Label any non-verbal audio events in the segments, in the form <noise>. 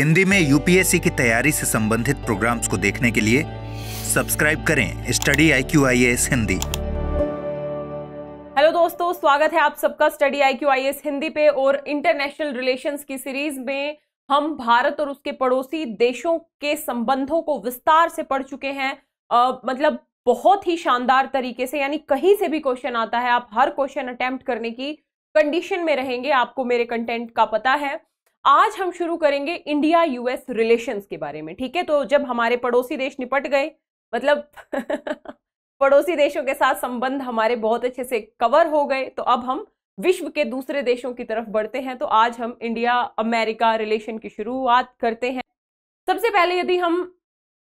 हिंदी में यूपीएससी की तैयारी से संबंधित प्रोग्राम्स को देखने के लिए सब्सक्राइब करें study I Q IAS Hindi hello दोस्तों स्वागत है आप सबका study I Q IAS Hindi पे और इंटरनेशनल रिलेशंस की सीरीज़ में। हम भारत और उसके पड़ोसी देशों के संबंधों को विस्तार से पढ़ चुके हैं। आ, मतलब बहुत ही शानदार तरीके से यानी कहीं से भी क्वेश्चन आता है आप हर क्वेश्चन अटेम्प्ट करने की कंडीशन में रहेंगे आपको मेरे कंटेंट का पता है। आज हम शुरू करेंगे इंडिया यूएस रिलेशंस के बारे में, ठीक है? तो जब हमारे पड़ोसी देश निपट गए मतलब <laughs> पड़ोसी देशों के साथ संबंध हमारे बहुत अच्छे से कवर हो गए तो अब हम विश्व के दूसरे देशों की तरफ़ बढ़ते हैं तो आज हम इंडिया अमेरिका रिलेशन की शुरुआत करते हैं। सबसे पहले यदि हम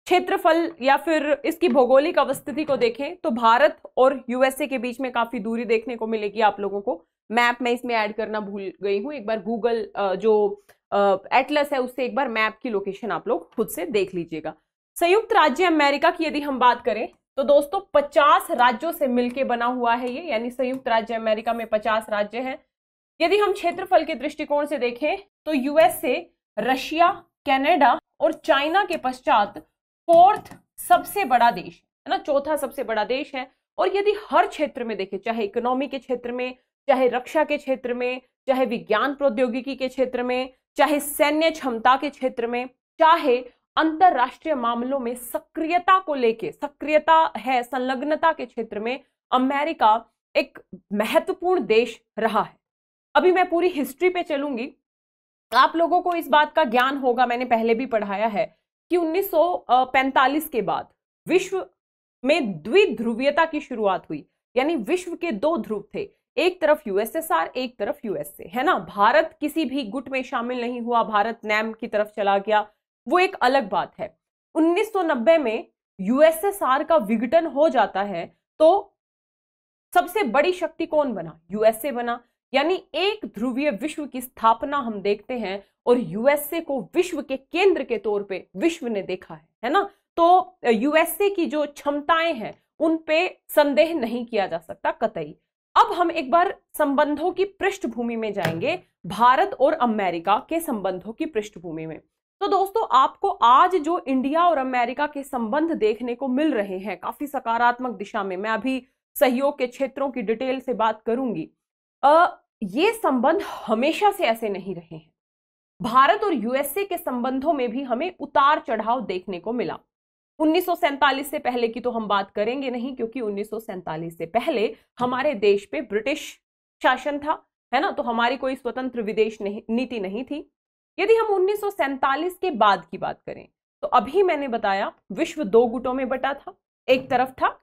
क्षेत्रफल या फिर इसकी भौगोलिक अवस्थिति को देखें तो भारत और यूएसए के बीच में काफ़ी दूरी देखने को मिलेगी आप लोगों को। मैप में इसमें ऐड करना भूल गई हूँ। एक बार गूगल जो एटलस है उससे एक बार मैप की लोकेशन आप लोग खुद से देख लीजिएगा। संयुक्त राज्य अमेरिका की यदि हम बात करें तो दोस्तों 50 राज्यों से मिलकर बना हुआ है ये, यानी संयुक्त राज्य अमेरिका में 50 राज्य हैं। यदि हम क्षेत्रफल के दृष्टिकोण से देखें तो यूएसए, रशिया, कनाडा और चाइना के पश्चात फोर्थ सबसे बड़ा देश है ना, चौथा सबसे बड़ा देश है। और यदि हर क्षेत्र में देखें, चाहे इकोनॉमी के क्षेत्र में चाहे रक्षा के क्षेत्र में, चाहे विज्ञान प्रौद्योगिकी के क्षेत्र में, चाहे सैन्य क्षमता के क्षेत्र में, चाहे अंतरराष्ट्रीय मामलों में सक्रियता को लेके, सक्रियता है, संलग्नता के क्षेत्र में, अमेरिका एक महत्वपूर्ण देश रहा है। अभी मैं पूरी हिस्ट्री पे चलूँगी। आप लोगों को इस बात का ज्ञान होगा, मैंने पहले भी पढ़ाया है कि 1945 के बाद विश्व में द्विध्रुवीयता की शुरुआत हुई। यानी विश्व के दो ध्रुव थे। एक तरफ़ यूएसएसआर एक तरफ़ यूएसए है ना? भारत किसी भी गुट में शामिल नहीं हुआ, भारत नैम की तरफ़ चला गया, वो एक अलग बात है। 1990 में यूएसएसआर का विघटन हो जाता है तो सबसे बड़ी शक्ति कौन बना? यूएसए बना, यानी एक ध्रुवीय विश्व की स्थापना हम देखते हैं, और यूएसए को विश्व के केंद्र के तौर पे विश्व ने देखा है है ना? तो यूएसए की जो क्षमताएँ हैं, उन पे संदेह नहीं किया जा सकता, कतई। अब हम एक बार संबंधों की पृष्ठभूमि में जाएँगे भारत और अमेरिका के संबंधों की पृष्ठभूमि में। तो दोस्तों आपको आज जो इंडिया और अमेरिका के संबंध देखने को मिल रहे हैं काफ़ी सकारात्मक दिशा में मैं अभी सहयोग के क्षेत्रों की डिटेल से बात करूँगी आ, ये संबंध हमेशा से ऐसे नहीं रहे हैं। भारत और यूएसए के संबंधों में भी हमें उतार चढ़ाव देखने को मिला। 1947 से पहले की तो हम बात करेंगे नहीं, क्योंकि 1947 से पहले हमारे देश पे ब्रिटिश शासन था, है ना? तो हमारी कोई स्वतंत्र विदेश नीति नहीं थी। यदि हम 1947 के बाद की बात करें तो अभी मैंने बताया विश्व दो गुटों में बटा था, एक तरफ़ था।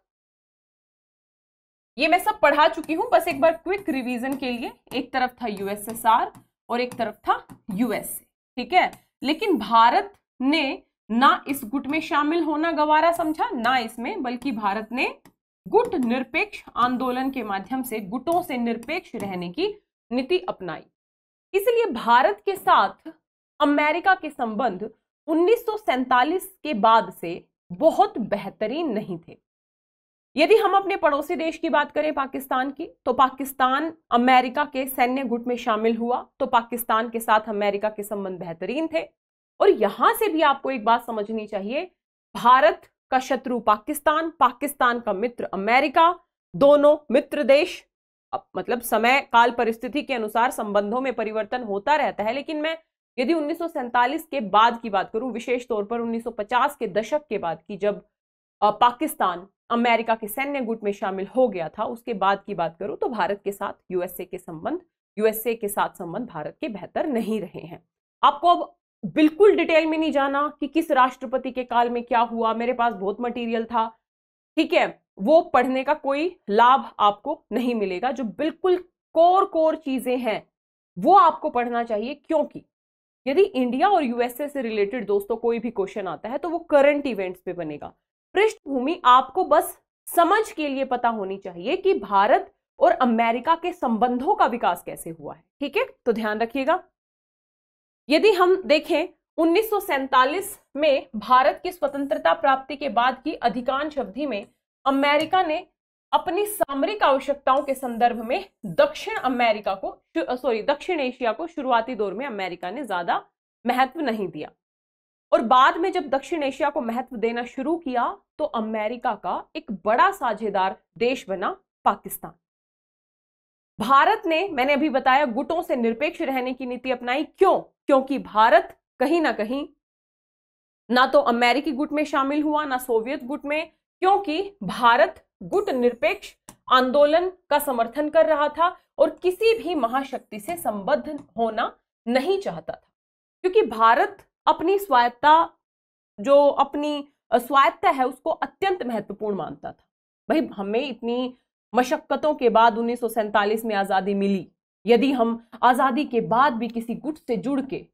ये मैं सब पढ़ा चुकी हूँ, बस एक बार क्विक रिवीजन के लिए। एक तरफ़ था यूएसएसआर और एक तरफ़ था यूएसए ठीक है? लेकिन भारत ने ना इस गुट में शामिल होना गवारा समझा, ना इसमें, बल्कि भारत ने गुट निरपेक्ष आंदोलन के माध्यम से गुटों से निरपेक्ष रहने की नीति अपनाई। इसलिए भारत के साथ अमेरिका के संबंध 1947 के बाद से बहुत बेहतरीन नहीं थे। यदि हम अपने पड़ोसी देश की बात करें पाकिस्तान की तो पाकिस्तान अमेरिका के सैन्य गुट में शामिल हुआ तो पाकिस्तान के साथ अमेरिका के संबंध बेहतरीन थे। और यहाँ से भी आपको एक बात समझनी चाहिए, भारत का शत्रु पाकिस्तान पाकिस्तान का मित्र अमेरिका, दोनों मित्र देश, अब मतलब समय, काल परिस्थिति के अनुसार संबंधों में परिवर्तन होता रहता है, लेकिन मैं यदि 1947 के बाद की बात करूँ, विशेष तौर पर 1950 के दशक के बाद की, जब पाकिस्तान अमेरिका के सैन्य गुट में शामिल हो गया था, उसके बाद की बात करूँ तो भारत के साथ यूएसए के संबंध यूएसए के साथ संबंध भारत के बेहतर नहीं रहे हैं। आपको अब बिल्कुल डिटेल में नहीं जाना कि किस राष्ट्रपति के काल में क्या हुआ, मेरे पास बहुत मटेरियल था। ठीक है, वो पढ़ने का कोई लाभ आपको नहीं मिलेगा, जो बिल्कुल कोर कोर चीज़ें हैं, वो आपको पढ़ना चाहिए। क्योंकि यदि इंडिया और यूएसए से रिलेटेड दोस्तों कोई भी क्वेश्चन आता है तो वो करंट इवेंट्स पे बनेगा। पृष्ठभूमि आपको बस समझ के लिए पता होनी चाहिए कि भारत और अमेरिका के संबंधों का विकास कैसे हुआ है। ठीक है तो ध्यान रखिएगा। यदि हम देखें, उन्नीस में भारत की स्वतंत्रता प्राप्ति के बाद की अधिकांश अवधि में अमेरिका ने अपनी सामरिक आवश्यकताओं के संदर्भ में दक्षिण अमेरिका को सॉरी दक्षिण एशिया को शुरुआती दौर में अमेरिका ने ज़्यादा महत्व नहीं दिया। और बाद में जब दक्षिण एशिया को महत्व देना शुरू किया तो अमेरिका का एक बड़ा साझेदार देश बना पाकिस्तान। भारत ने, मैंने अभी बताया, गुटों से निरपेक्ष रहने की नीति अपनाई। क्यों? क्योंकि भारत कहीं ना कहीं ना तो अमेरिकी गुट में शामिल हुआ, ना सोवियत गुट में, क्योंकि भारत गुट निरपेक्ष आंदोलन का समर्थन कर रहा था और किसी भी महाशक्ति से संबद्ध होना नहीं चाहता था। क्योंकि भारत अपनी स्वायत्ता, जो अपनी स्वायत्ता है, उसको अत्यंत महत्वपूर्ण मानता था। भाई, हमें इतनी मशक्कतों के बाद उन्नीस सौ सैंतालीस में आज़ादी मिली। यदि हम आज़ादी के बाद भी किसी गुट से जुड़ के,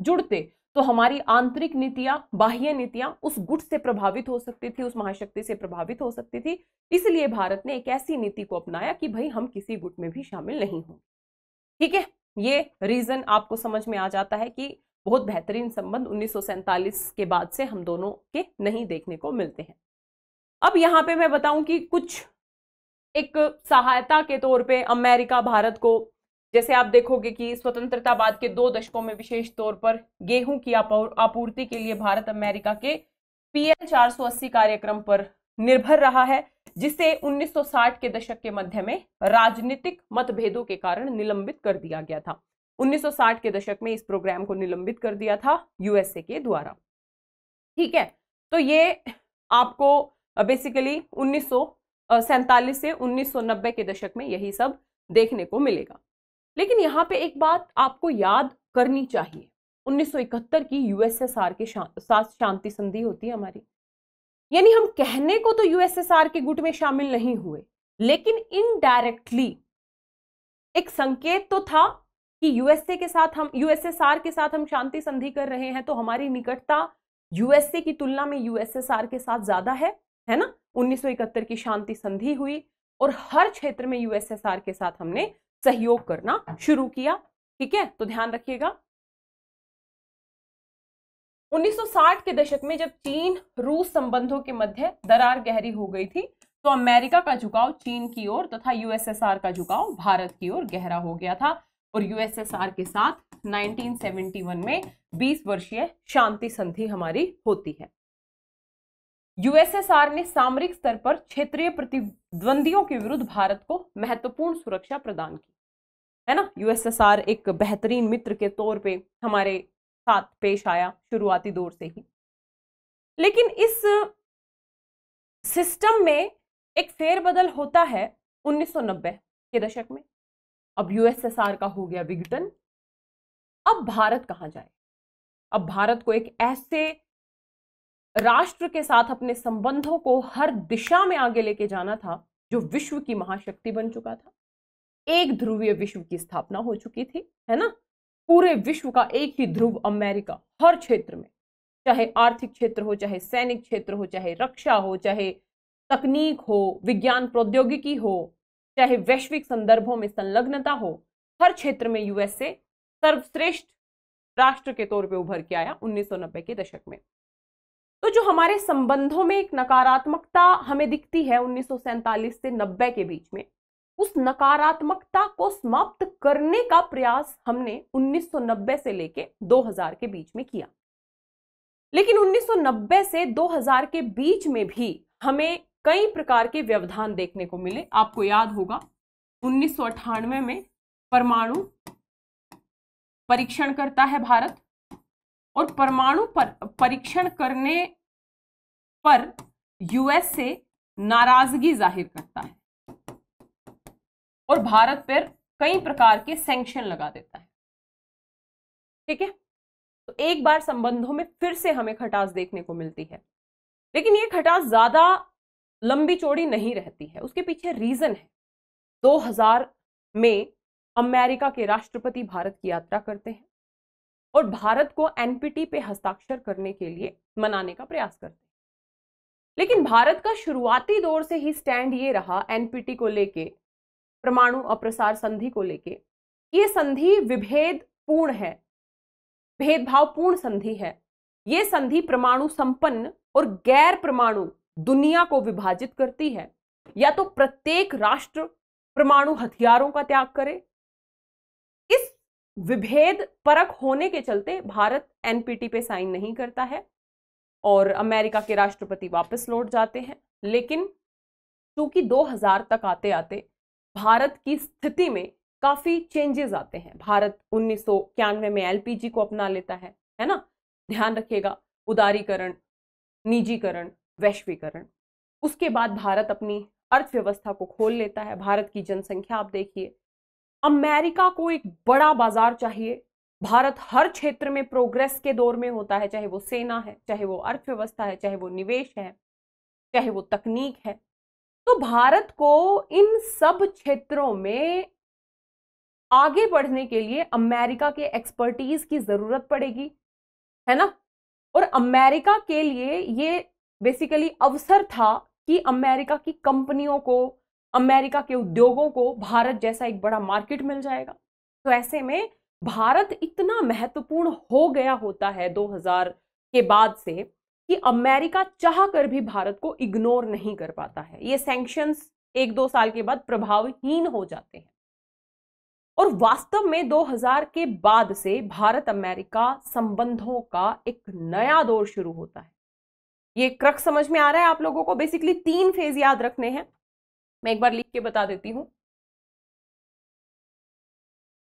जुड़ते तो हमारी आंतरिक नीतियाँ, बाह्य नीतियाँ उस गुट से प्रभावित हो सकती थी, उस महाशक्ति से प्रभावित हो सकती थी। इसलिए भारत ने एक ऐसी नीति को अपनाया कि भाई हम किसी गुट में भी शामिल नहीं होंगे ठीक है? ये रीजन आपको समझ में आ जाता है कि बहुत बेहतरीन संबंध उन्नीस सौ सैंतालीस के बाद से हम दोनों के नहीं देखने को मिलते हैं। अब यहाँ पे मैं बताऊँ कि कुछ एक सहायता के तौर पे अमेरिका, भारत को, जैसे आप देखोगे कि स्वतंत्रता बाद के दो दशकों में विशेष तौर पर गेहूँ की आपूर्ति के लिए भारत अमेरिका के पीएल 480 कार्यक्रम पर निर्भर रहा है, जिसे 1960 के दशक के मध्य में राजनीतिक मतभेदों के कारण निलंबित कर दिया गया था। 1960 के दशक में इस प्रोग्राम को निलंबित कर दिया था यूएसए के द्वारा। ठीक है तो ये आपको बेसिकली उन्नीस से 1990 के दशक में यही सब देखने को मिलेगा। लेकिन यहाँ पे एक बात आपको याद करनी चाहिए। 1971 की यूएसएसआर के साथ शांति संधि होती है हमारी। यानी हम कहने को तो यूएसएसआर के गुट में शामिल नहीं हुए, लेकिन इनडायरेक्टली एक संकेत तो था कि यूएसए के साथ हम यूएसएसआर के साथ हम शांति संधि कर रहे हैं तो हमारी निकटता यूएसए की तुलना में यूएसएसआर के साथ ज़्यादा है। है ना? 1971 की शांति संधि हुई और हर क्षेत्र में यूएसएसआर के साथ हमने सहयोग करना शुरू किया। ठीक है? तो ध्यान रखिएगा। 1960 के दशक में जब चीन रूस संबंधों के मध्य दरार गहरी हो गई थी तो अमेरिका का झुकाव चीन की ओर तथा यूएसएसआर का झुकाव भारत की ओर गहरा हो गया था और यूएसएसआर के साथ 1971 में 20 वर्षीय शांति संधि हमारी होती है। यूएसएसआर ने सामरिक स्तर पर क्षेत्रीय प्रतिद्वंदियों के विरुद्ध भारत को महत्वपूर्ण सुरक्षा प्रदान की। है ना? यूएसएसआर एक बेहतरीन मित्र के तौर पे हमारे साथ पेश आया शुरुआती दौर से ही। लेकिन इस सिस्टम में एक फेरबदल होता है 1990 के दशक में। अब यूएसएसआर का हो गया विघटन। अब भारत कहाँ जाए? अब भारत को एक ऐसे राष्ट्र के साथ अपने संबंधों को हर दिशा में आगे लेके जाना था, जो विश्व की महाशक्ति बन चुका था। एक ध्रुवीय विश्व की स्थापना हो चुकी थी, है ना? पूरे विश्व का एक ही ध्रुव अमेरिका, हर क्षेत्र में। चाहे आर्थिक क्षेत्र हो, चाहे सैनिक क्षेत्र हो, चाहे रक्षा हो, चाहे तकनीक हो, विज्ञान प्रौद्योगिकी हो, चाहे वैश्विक संदर्भों में संलग्नता हो, हर क्षेत्र में यूएसए सर्वश्रेष्ठ राष्ट्र के तौर पे उभर के आया 1990 के दशक में। तो जो हमारे संबंधों में एक नकारात्मकता हमें दिखती है उन्नीस से 90 के बीच में उस नकारात्मकता को समाप्त करने का प्रयास हमने 1990 से लेके 2000 के बीच में किया। लेकिन 1990 से 2000 के बीच में भी हमें कई प्रकार के व्यवधान देखने को मिले। आपको याद होगा उन्नीस सौ अठानवे में परमाणु परीक्षण करता है भारत और परमाणु पर, परीक्षण करने पर यूएस से नाराज़गी ज़ाहिर करता है। और भारत पर कई प्रकार के सैंक्शन लगा देता है। ठीक है? तो एक बार संबंधों में फिर से हमें खटास देखने को मिलती है। लेकिन ये खटास ज़्यादा लंबी चौड़ी नहीं रहती है। उसके पीछे रीजन है। 2000 में अमेरिका के राष्ट्रपति भारत की यात्रा करते हैं और भारत को एनपीटी पे हस्ताक्षर करने के लिए मनाने का प्रयास करते हैं। लेकिन भारत का शुरुआती दौर से ही स्टैंड ये रहा एनपीटी को लेके, परमाणु अप्रसार संधि को लेके। ये संधि विभेद पूर्ण है भेदभावपूर्ण संधि है। ये संधि परमाणु संपन्न और गैर परमाणु दुनिया को विभाजित करती है। या तो प्रत्येक राष्ट्र परमाणु हथियारों का त्याग करे। इस विभेद परक होने के चलते भारत एनपीटी पे साइन नहीं करता है। और अमेरिका के राष्ट्रपति वापस लौट जाते हैं। लेकिन चूँकि 2000 तक आते आते भारत की स्थिति में काफ़ी चेंजेस आते हैं। भारत उन्नीस सौ इक्यानवे में एलपीजी को अपना लेता है है ना? ध्यान रखिएगा, उदारीकरण, निजीकरण, वैश्वीकरण। उसके बाद भारत अपनी अर्थव्यवस्था को खोल लेता है। भारत की जनसंख्या आप देखिए। अमेरिका को एक बड़ा बाज़ार चाहिए। भारत हर क्षेत्र में प्रोग्रेस के दौर में होता है, चाहे वो सेना है, चाहे वो अर्थव्यवस्था है, चाहे वो निवेश है, चाहे वो तकनीक है। तो भारत को इन सब क्षेत्रों में आगे बढ़ने के लिए अमेरिका के एक्सपर्टीज की ज़रूरत पड़ेगी, है ना? और अमेरिका के लिए ये बेसिकली अवसर था कि अमेरिका की कंपनियों को, अमेरिका के उद्योगों को भारत जैसा एक बड़ा मार्केट मिल जाएगा। तो ऐसे में भारत इतना महत्वपूर्ण हो गया होता है 2000 के बाद से कि अमेरिका चाह कर भी भारत को इग्नोर नहीं कर पाता है। ये सैंक्शंस एक दो साल के बाद प्रभावहीन हो जाते हैं। और वास्तव में 2000 के बाद से भारत अमेरिका संबंधों का एक नया दौर शुरू होता है। ये क्रक समझ में आ रहा है आप लोगों को? बेसिकली तीन फ़ेज़ याद रखने हैं। मैं एक बार लिख के बता देती हूँ।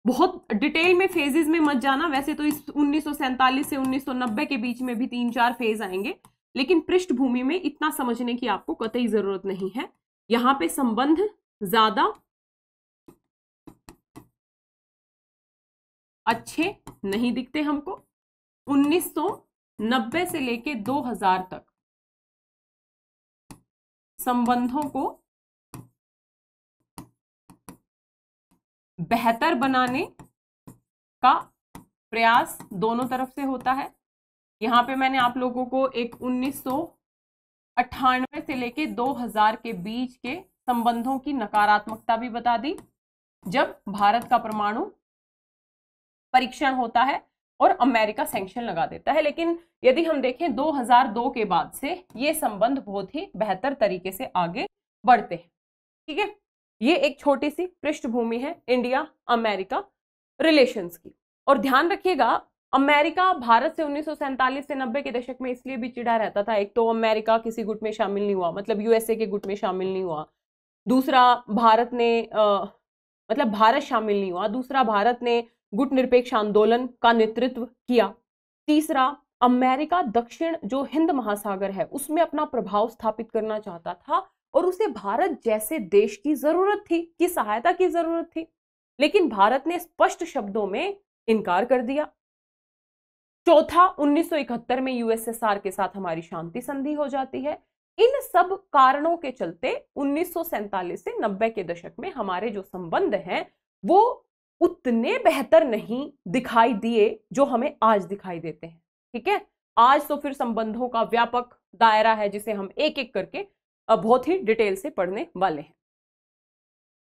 बहुत डिटेल में फेजेस में मत जाना। वैसे तो इस उन्नीस सौ सैंतालीस से 1990 के बीच में भी तीन चार फ़ेज़ आएँगे। लेकिन पृष्ठभूमि में इतना समझने की आपको कतई ज़रूरत नहीं है। यहाँ पे संबंध ज़्यादा अच्छे नहीं दिखते हमको। 1990 से लेके 2000 तक संबंधों को बेहतर बनाने का प्रयास दोनों तरफ़ से होता है। यहाँ पे मैंने आप लोगों को एक उन्नीस से लेके 2000 के बीच के संबंधों की नकारात्मकता भी बता दी। जब भारत का परमाणु परीक्षण होता है और अमेरिका सैंक्शन लगा देता है, लेकिन यदि हम देखें 2002 के बाद से ये संबंध बहुत ही बेहतर तरीके से आगे बढ़ते हैं। ठीक है? ये एक छोटी सी पृष्ठभूमि है इंडिया अमेरिका रिलेशंस की। और ध्यान रखिएगा अमेरिका भारत से उन्नीस सौ सैंतालीस से 90 के दशक में इसलिए भी चिड़ा रहता था। एक तो अमेरिका किसी गुट में शामिल नहीं हुआ मतलब यूएसए के गुट में शामिल नहीं हुआ। दूसरा भारत ने आ, मतलब भारत शामिल नहीं हुआ। दूसरा भारत ने गुट निरपेक्ष आंदोलन का नेतृत्व किया। तीसरा अमेरिका दक्षिण जो हिंद महासागर है उसमें अपना प्रभाव स्थापित करना चाहता था। और उसे भारत जैसे देश की ज़रूरत थी, की सहायता की ज़रूरत थी। लेकिन भारत ने स्पष्ट शब्दों में इनकार कर दिया। चौथा 1971 में यूएसएसआर के साथ हमारी शांति संधि हो जाती है। इन सब कारणों के चलते उन्नीस सौ सैंतालीस से 90 के दशक में हमारे जो संबंध हैं, वो उतने बेहतर नहीं दिखाई दिए जो हमें आज दिखाई देते हैं। ठीक है? आज तो फिर संबंधों का व्यापक दायरा है जिसे हम एक एक करके बहुत ही डिटेल से पढ़ने वाले हैं।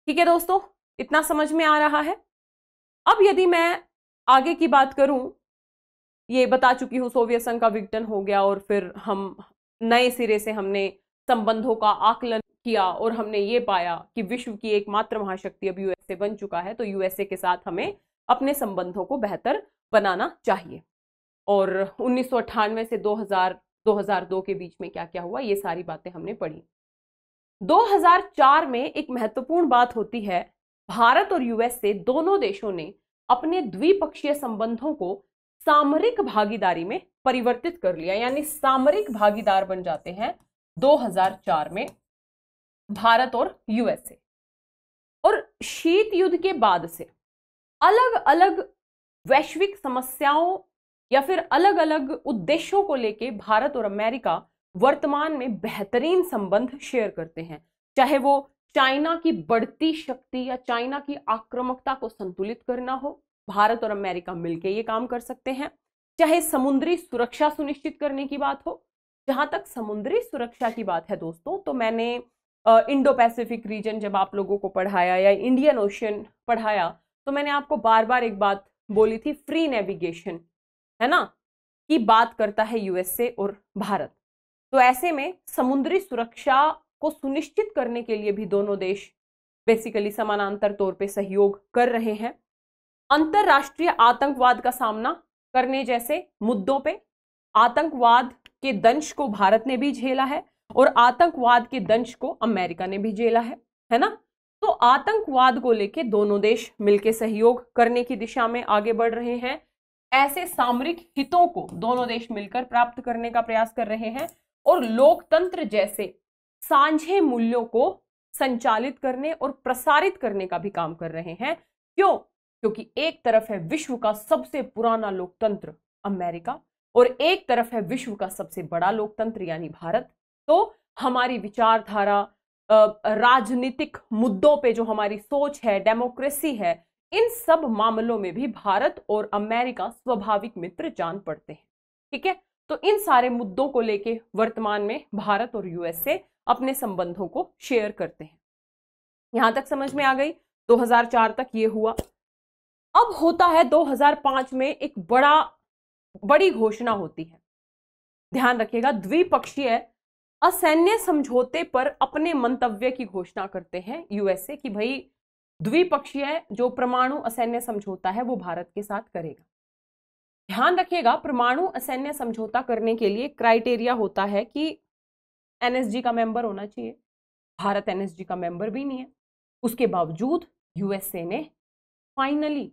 ठीक है दोस्तों, इतना समझ में आ रहा है? अब यदि मैं आगे की बात करूँ, ये बता चुकी हूँ सोवियत संघ का विघटन हो गया और फिर हम, नए सिरे से हमने संबंधों का आकलन किया और हमने ये पाया कि विश्व की एकमात्र महाशक्ति अब यूएसए बन चुका है तो यूएसए के साथ हमें अपने संबंधों को बेहतर बनाना चाहिए। और उन्नीस सौ अट्ठानवे से 2000 2002 के बीच में क्या क्या हुआ, ये सारी बातें हमने पढ़ी। 2004 में एक महत्वपूर्ण बात होती है, भारत और यूएसए दोनों देशों ने अपने द्विपक्षीय संबंधों को सामरिक भागीदारी में परिवर्तित कर लिया, यानी सामरिक भागीदार बन जाते हैं 2004 में भारत और यूएसए और शीत युद्ध के बाद से अलग अलग वैश्विक समस्याओं या फिर अलग अलग उद्देश्यों को लेके भारत और अमेरिका वर्तमान में बेहतरीन संबंध शेयर करते हैं। चाहे वो चाइना की बढ़ती शक्ति या चाइना की आक्रामकता को संतुलित करना हो, भारत और अमेरिका मिलकर ये काम कर सकते हैं। चाहे समुद्री सुरक्षा सुनिश्चित करने की बात हो, जहाँ तक समुद्री सुरक्षा की बात है दोस्तों तो मैंने इंडो पैसिफिक रीजन जब आप लोगों को पढ़ाया या इंडियन ओशन पढ़ाया तो मैंने आपको बार बार एक बात बोली थी, फ्री नेविगेशन। है ना, की बात करता है यूएसए और भारत। तो ऐसे में समुद्री सुरक्षा को सुनिश्चित करने के लिए भी दोनों देश बेसिकली समानांतर तौर पे सहयोग कर रहे हैं। अंतरराष्ट्रीय आतंकवाद का सामना करने जैसे मुद्दों पे आतंकवाद के दंश को भारत ने भी झेला है और आतंकवाद के दंश को अमेरिका ने भी झेला है है ना? तो आतंकवाद को लेके दोनों देश मिलकर सहयोग करने की दिशा में आगे बढ़ रहे हैं। ऐसे सामरिक हितों को दोनों देश मिलकर प्राप्त करने का प्रयास कर रहे हैं और लोकतंत्र जैसे सांझे मूल्यों को संचालित करने और प्रसारित करने का भी काम कर रहे हैं। क्यों? क्योंकि एक तरफ़ है विश्व का सबसे पुराना लोकतंत्र अमेरिका और एक तरफ़ है विश्व का सबसे बड़ा लोकतंत्र, यानी भारत। तो हमारी विचारधारा राजनीतिक मुद्दों पे जो हमारी सोच है, डेमोक्रेसी है इन सब मामलों में भी भारत और अमेरिका स्वाभाविक मित्र जान पड़ते हैं, ठीक है? तो इन सारे मुद्दों को लेके वर्तमान में भारत और यूएसए अपने संबंधों को शेयर करते हैं। यहाँ तक समझ में आ गई? 2004 तक ये हुआ। अब होता है 2005 में एक बड़ा, बड़ी घोषणा होती है। ध्यान रखिएगा, द्विपक्षीय असैन्य समझौते पर अपने मंतव्य की घोषणा करते हैं यूएसए कि भाई द्विपक्षीय जो परमाणु असैन्य समझौता है, वो भारत के साथ करेगा। ध्यान रखिएगा, परमाणु असैन्य समझौता करने के लिए क्राइटेरिया होता है कि एनएसजी का मेंबर होना चाहिए। भारत एनएसजी का मेंबर भी नहीं है। उसके बावजूद यूएसए ने फाइनली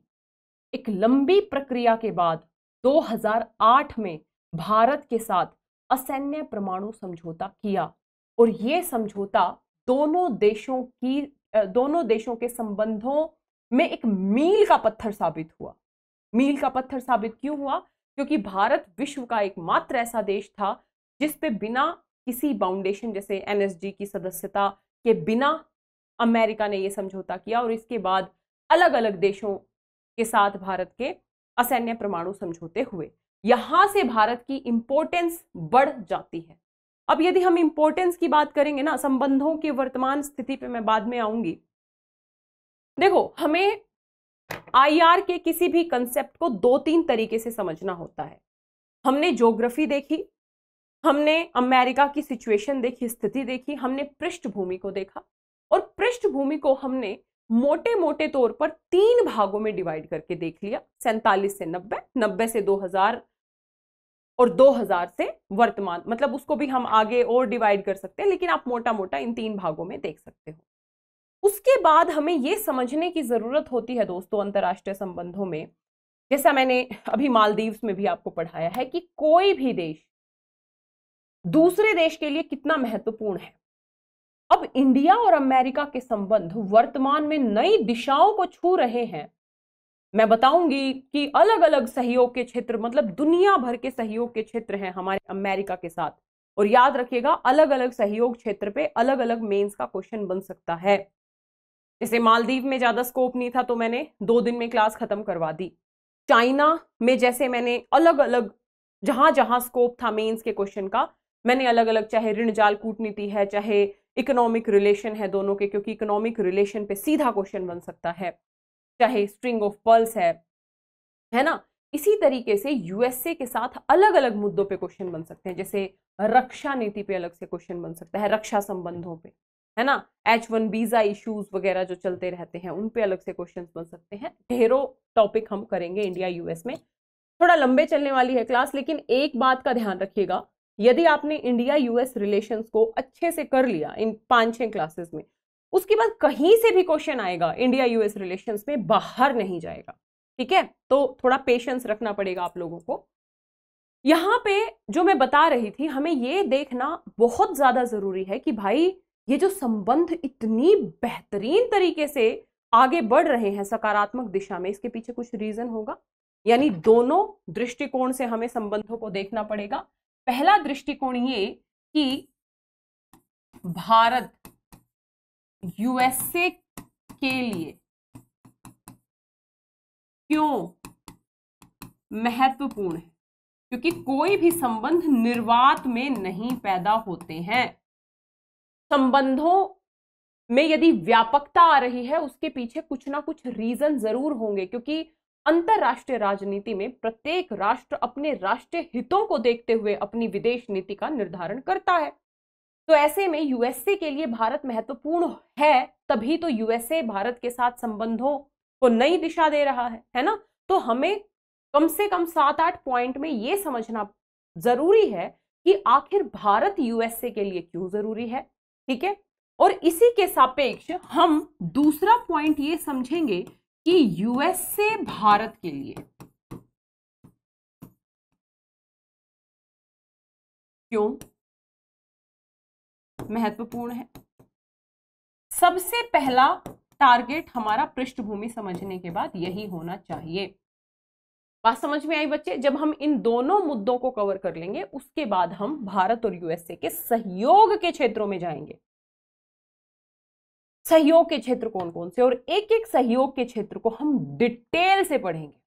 एक लंबी प्रक्रिया के बाद 2008 में भारत के साथ असैन्य परमाणु समझौता किया और ये समझौता दोनों देशों की दोनों देशों के संबंधों में एक मील का पत्थर साबित हुआ। मील का पत्थर साबित क्यों हुआ? क्योंकि भारत विश्व का एकमात्र ऐसा देश था जिस पे बिना किसी बाउंडेशन जैसे एनएसजी की सदस्यता के बिना अमेरिका ने यह समझौता किया और इसके बाद अलग अलग देशों के साथ भारत के असैन्य परमाणु समझौते हुए। यहाँ से भारत की इंपोर्टेंस बढ़ जाती है। अब यदि हम इंपॉर्टेंस की बात करेंगे ना, संबंधों की वर्तमान स्थिति पे मैं बाद में आऊँगी। देखो, हमें आईआर के किसी भी कंसेप्ट को दो तीन तरीके से समझना होता है। हमने ज्योग्राफी देखी, हमने अमेरिका की सिचुएशन देखी, स्थिति देखी, हमने पृष्ठभूमि को देखा और पृष्ठभूमि को हमने मोटे मोटे तौर पर तीन भागों में डिवाइड करके देख लिया। सैंतालीस से नब्बे नब्बे से दो हज़ार और 2000 से वर्तमान मतलब उसको भी हम आगे और डिवाइड कर सकते हैं, लेकिन आप मोटा मोटा इन तीन भागों में देख सकते हो। उसके बाद हमें ये समझने की ज़रूरत होती है दोस्तों अंतरराष्ट्रीय संबंधों में, जैसा मैंने अभी मालदीव्स में भी आपको पढ़ाया है कि कोई भी देश दूसरे देश के लिए कितना महत्वपूर्ण है। अब इंडिया और अमेरिका के संबंध वर्तमान में नई दिशाओं को छू रहे हैं मैं बताऊँगी कि अलग अलग सहयोग के क्षेत्र मतलब दुनिया भर के सहयोग के क्षेत्र हैं हमारे अमेरिका के साथ। और याद रखिएगा अलग अलग सहयोग क्षेत्र पे अलग अलग मेंस का क्वेश्चन बन सकता है। जैसे मालदीव में ज़्यादा स्कोप नहीं था तो मैंने दो दिन में क्लास खत्म करवा दी। चाइना में जैसे मैंने अलग अलग जहाँ जहाँ स्कोप था मेंस के क्वेश्चन का, मैंने अलग अलग चाहे ऋण जाल कूटनीति है, चाहे इकोनॉमिक रिलेशन है दोनों के, क्योंकि इकोनॉमिक रिलेशन पे सीधा क्वेश्चन बन सकता है। चाहे स्ट्रिंग ऑफ़ पर्ल्स है है ना? इसी तरीके से यूएसए के साथ अलग अलग मुद्दों पे क्वेश्चन बन सकते हैं। जैसे रक्षा नीति पे अलग से क्वेश्चन बन सकता है, रक्षा संबंधों पे, है ना? एच वन वीज़ा इश्यूज़ वगैरह जो चलते रहते हैं, उन पे अलग से क्वेश्चन बन सकते हैं। ढेरों टॉपिक हम करेंगे इंडिया यूएस में। थोड़ा लंबे चलने वाली है क्लास लेकिन एक बात का ध्यान रखिएगा। यदि आपने इंडिया यूएस रिलेशंस को अच्छे से कर लिया इन पाँच छह क्लासेस में उसके बाद कहीं से भी क्वेश्चन आएगा इंडिया यूएस रिलेशंस में बाहर नहीं जाएगा। ठीक है? तो थोड़ा पेशेंस रखना पड़ेगा आप लोगों को। यहाँ पे जो मैं बता रही थी, हमें ये देखना बहुत ज़्यादा ज़रूरी है कि भाई, ये जो संबंध इतनी बेहतरीन तरीके से आगे बढ़ रहे हैं सकारात्मक दिशा में, इसके पीछे कुछ रीजन होगा? यानी दोनों दृष्टिकोण से हमें संबंधों को देखना पड़ेगा। पहला दृष्टिकोण ये कि भारत यूएसए के लिए क्यों महत्वपूर्ण है? क्योंकि कोई भी संबंध निर्वात में नहीं पैदा होते हैं। संबंधों में यदि व्यापकता आ रही है, उसके पीछे कुछ ना कुछ रीजन ज़रूर होंगे, क्योंकि अंतरराष्ट्रीय राजनीति में प्रत्येक राष्ट्र अपने राष्ट्रीय हितों को देखते हुए अपनी विदेश नीति का निर्धारण करता है। तो ऐसे में यूएसए के लिए भारत महत्वपूर्ण है, तभी तो यूएसए भारत के साथ संबंधों को नई दिशा दे रहा है है ना? तो हमें कम से कम सात आठ पॉइंट में ये समझना ज़रूरी है कि आखिर भारत यूएसए के लिए क्यों ज़रूरी है, ठीक है? और इसी के सापेक्ष हम दूसरा पॉइंट ये समझेंगे कि यूएसए भारत के लिए क्यों महत्वपूर्ण है। सबसे पहला टारगेट हमारा पृष्ठभूमि समझने के बाद यही होना चाहिए। बात समझ में आई बच्चे? जब हम इन दोनों मुद्दों को कवर कर लेंगे, उसके बाद हम भारत और यूएसए के सहयोग के क्षेत्रों में जाएँगे। सहयोग के क्षेत्र कौन कौन से? और एक एक सहयोग के क्षेत्र को हम डिटेल से पढ़ेंगे।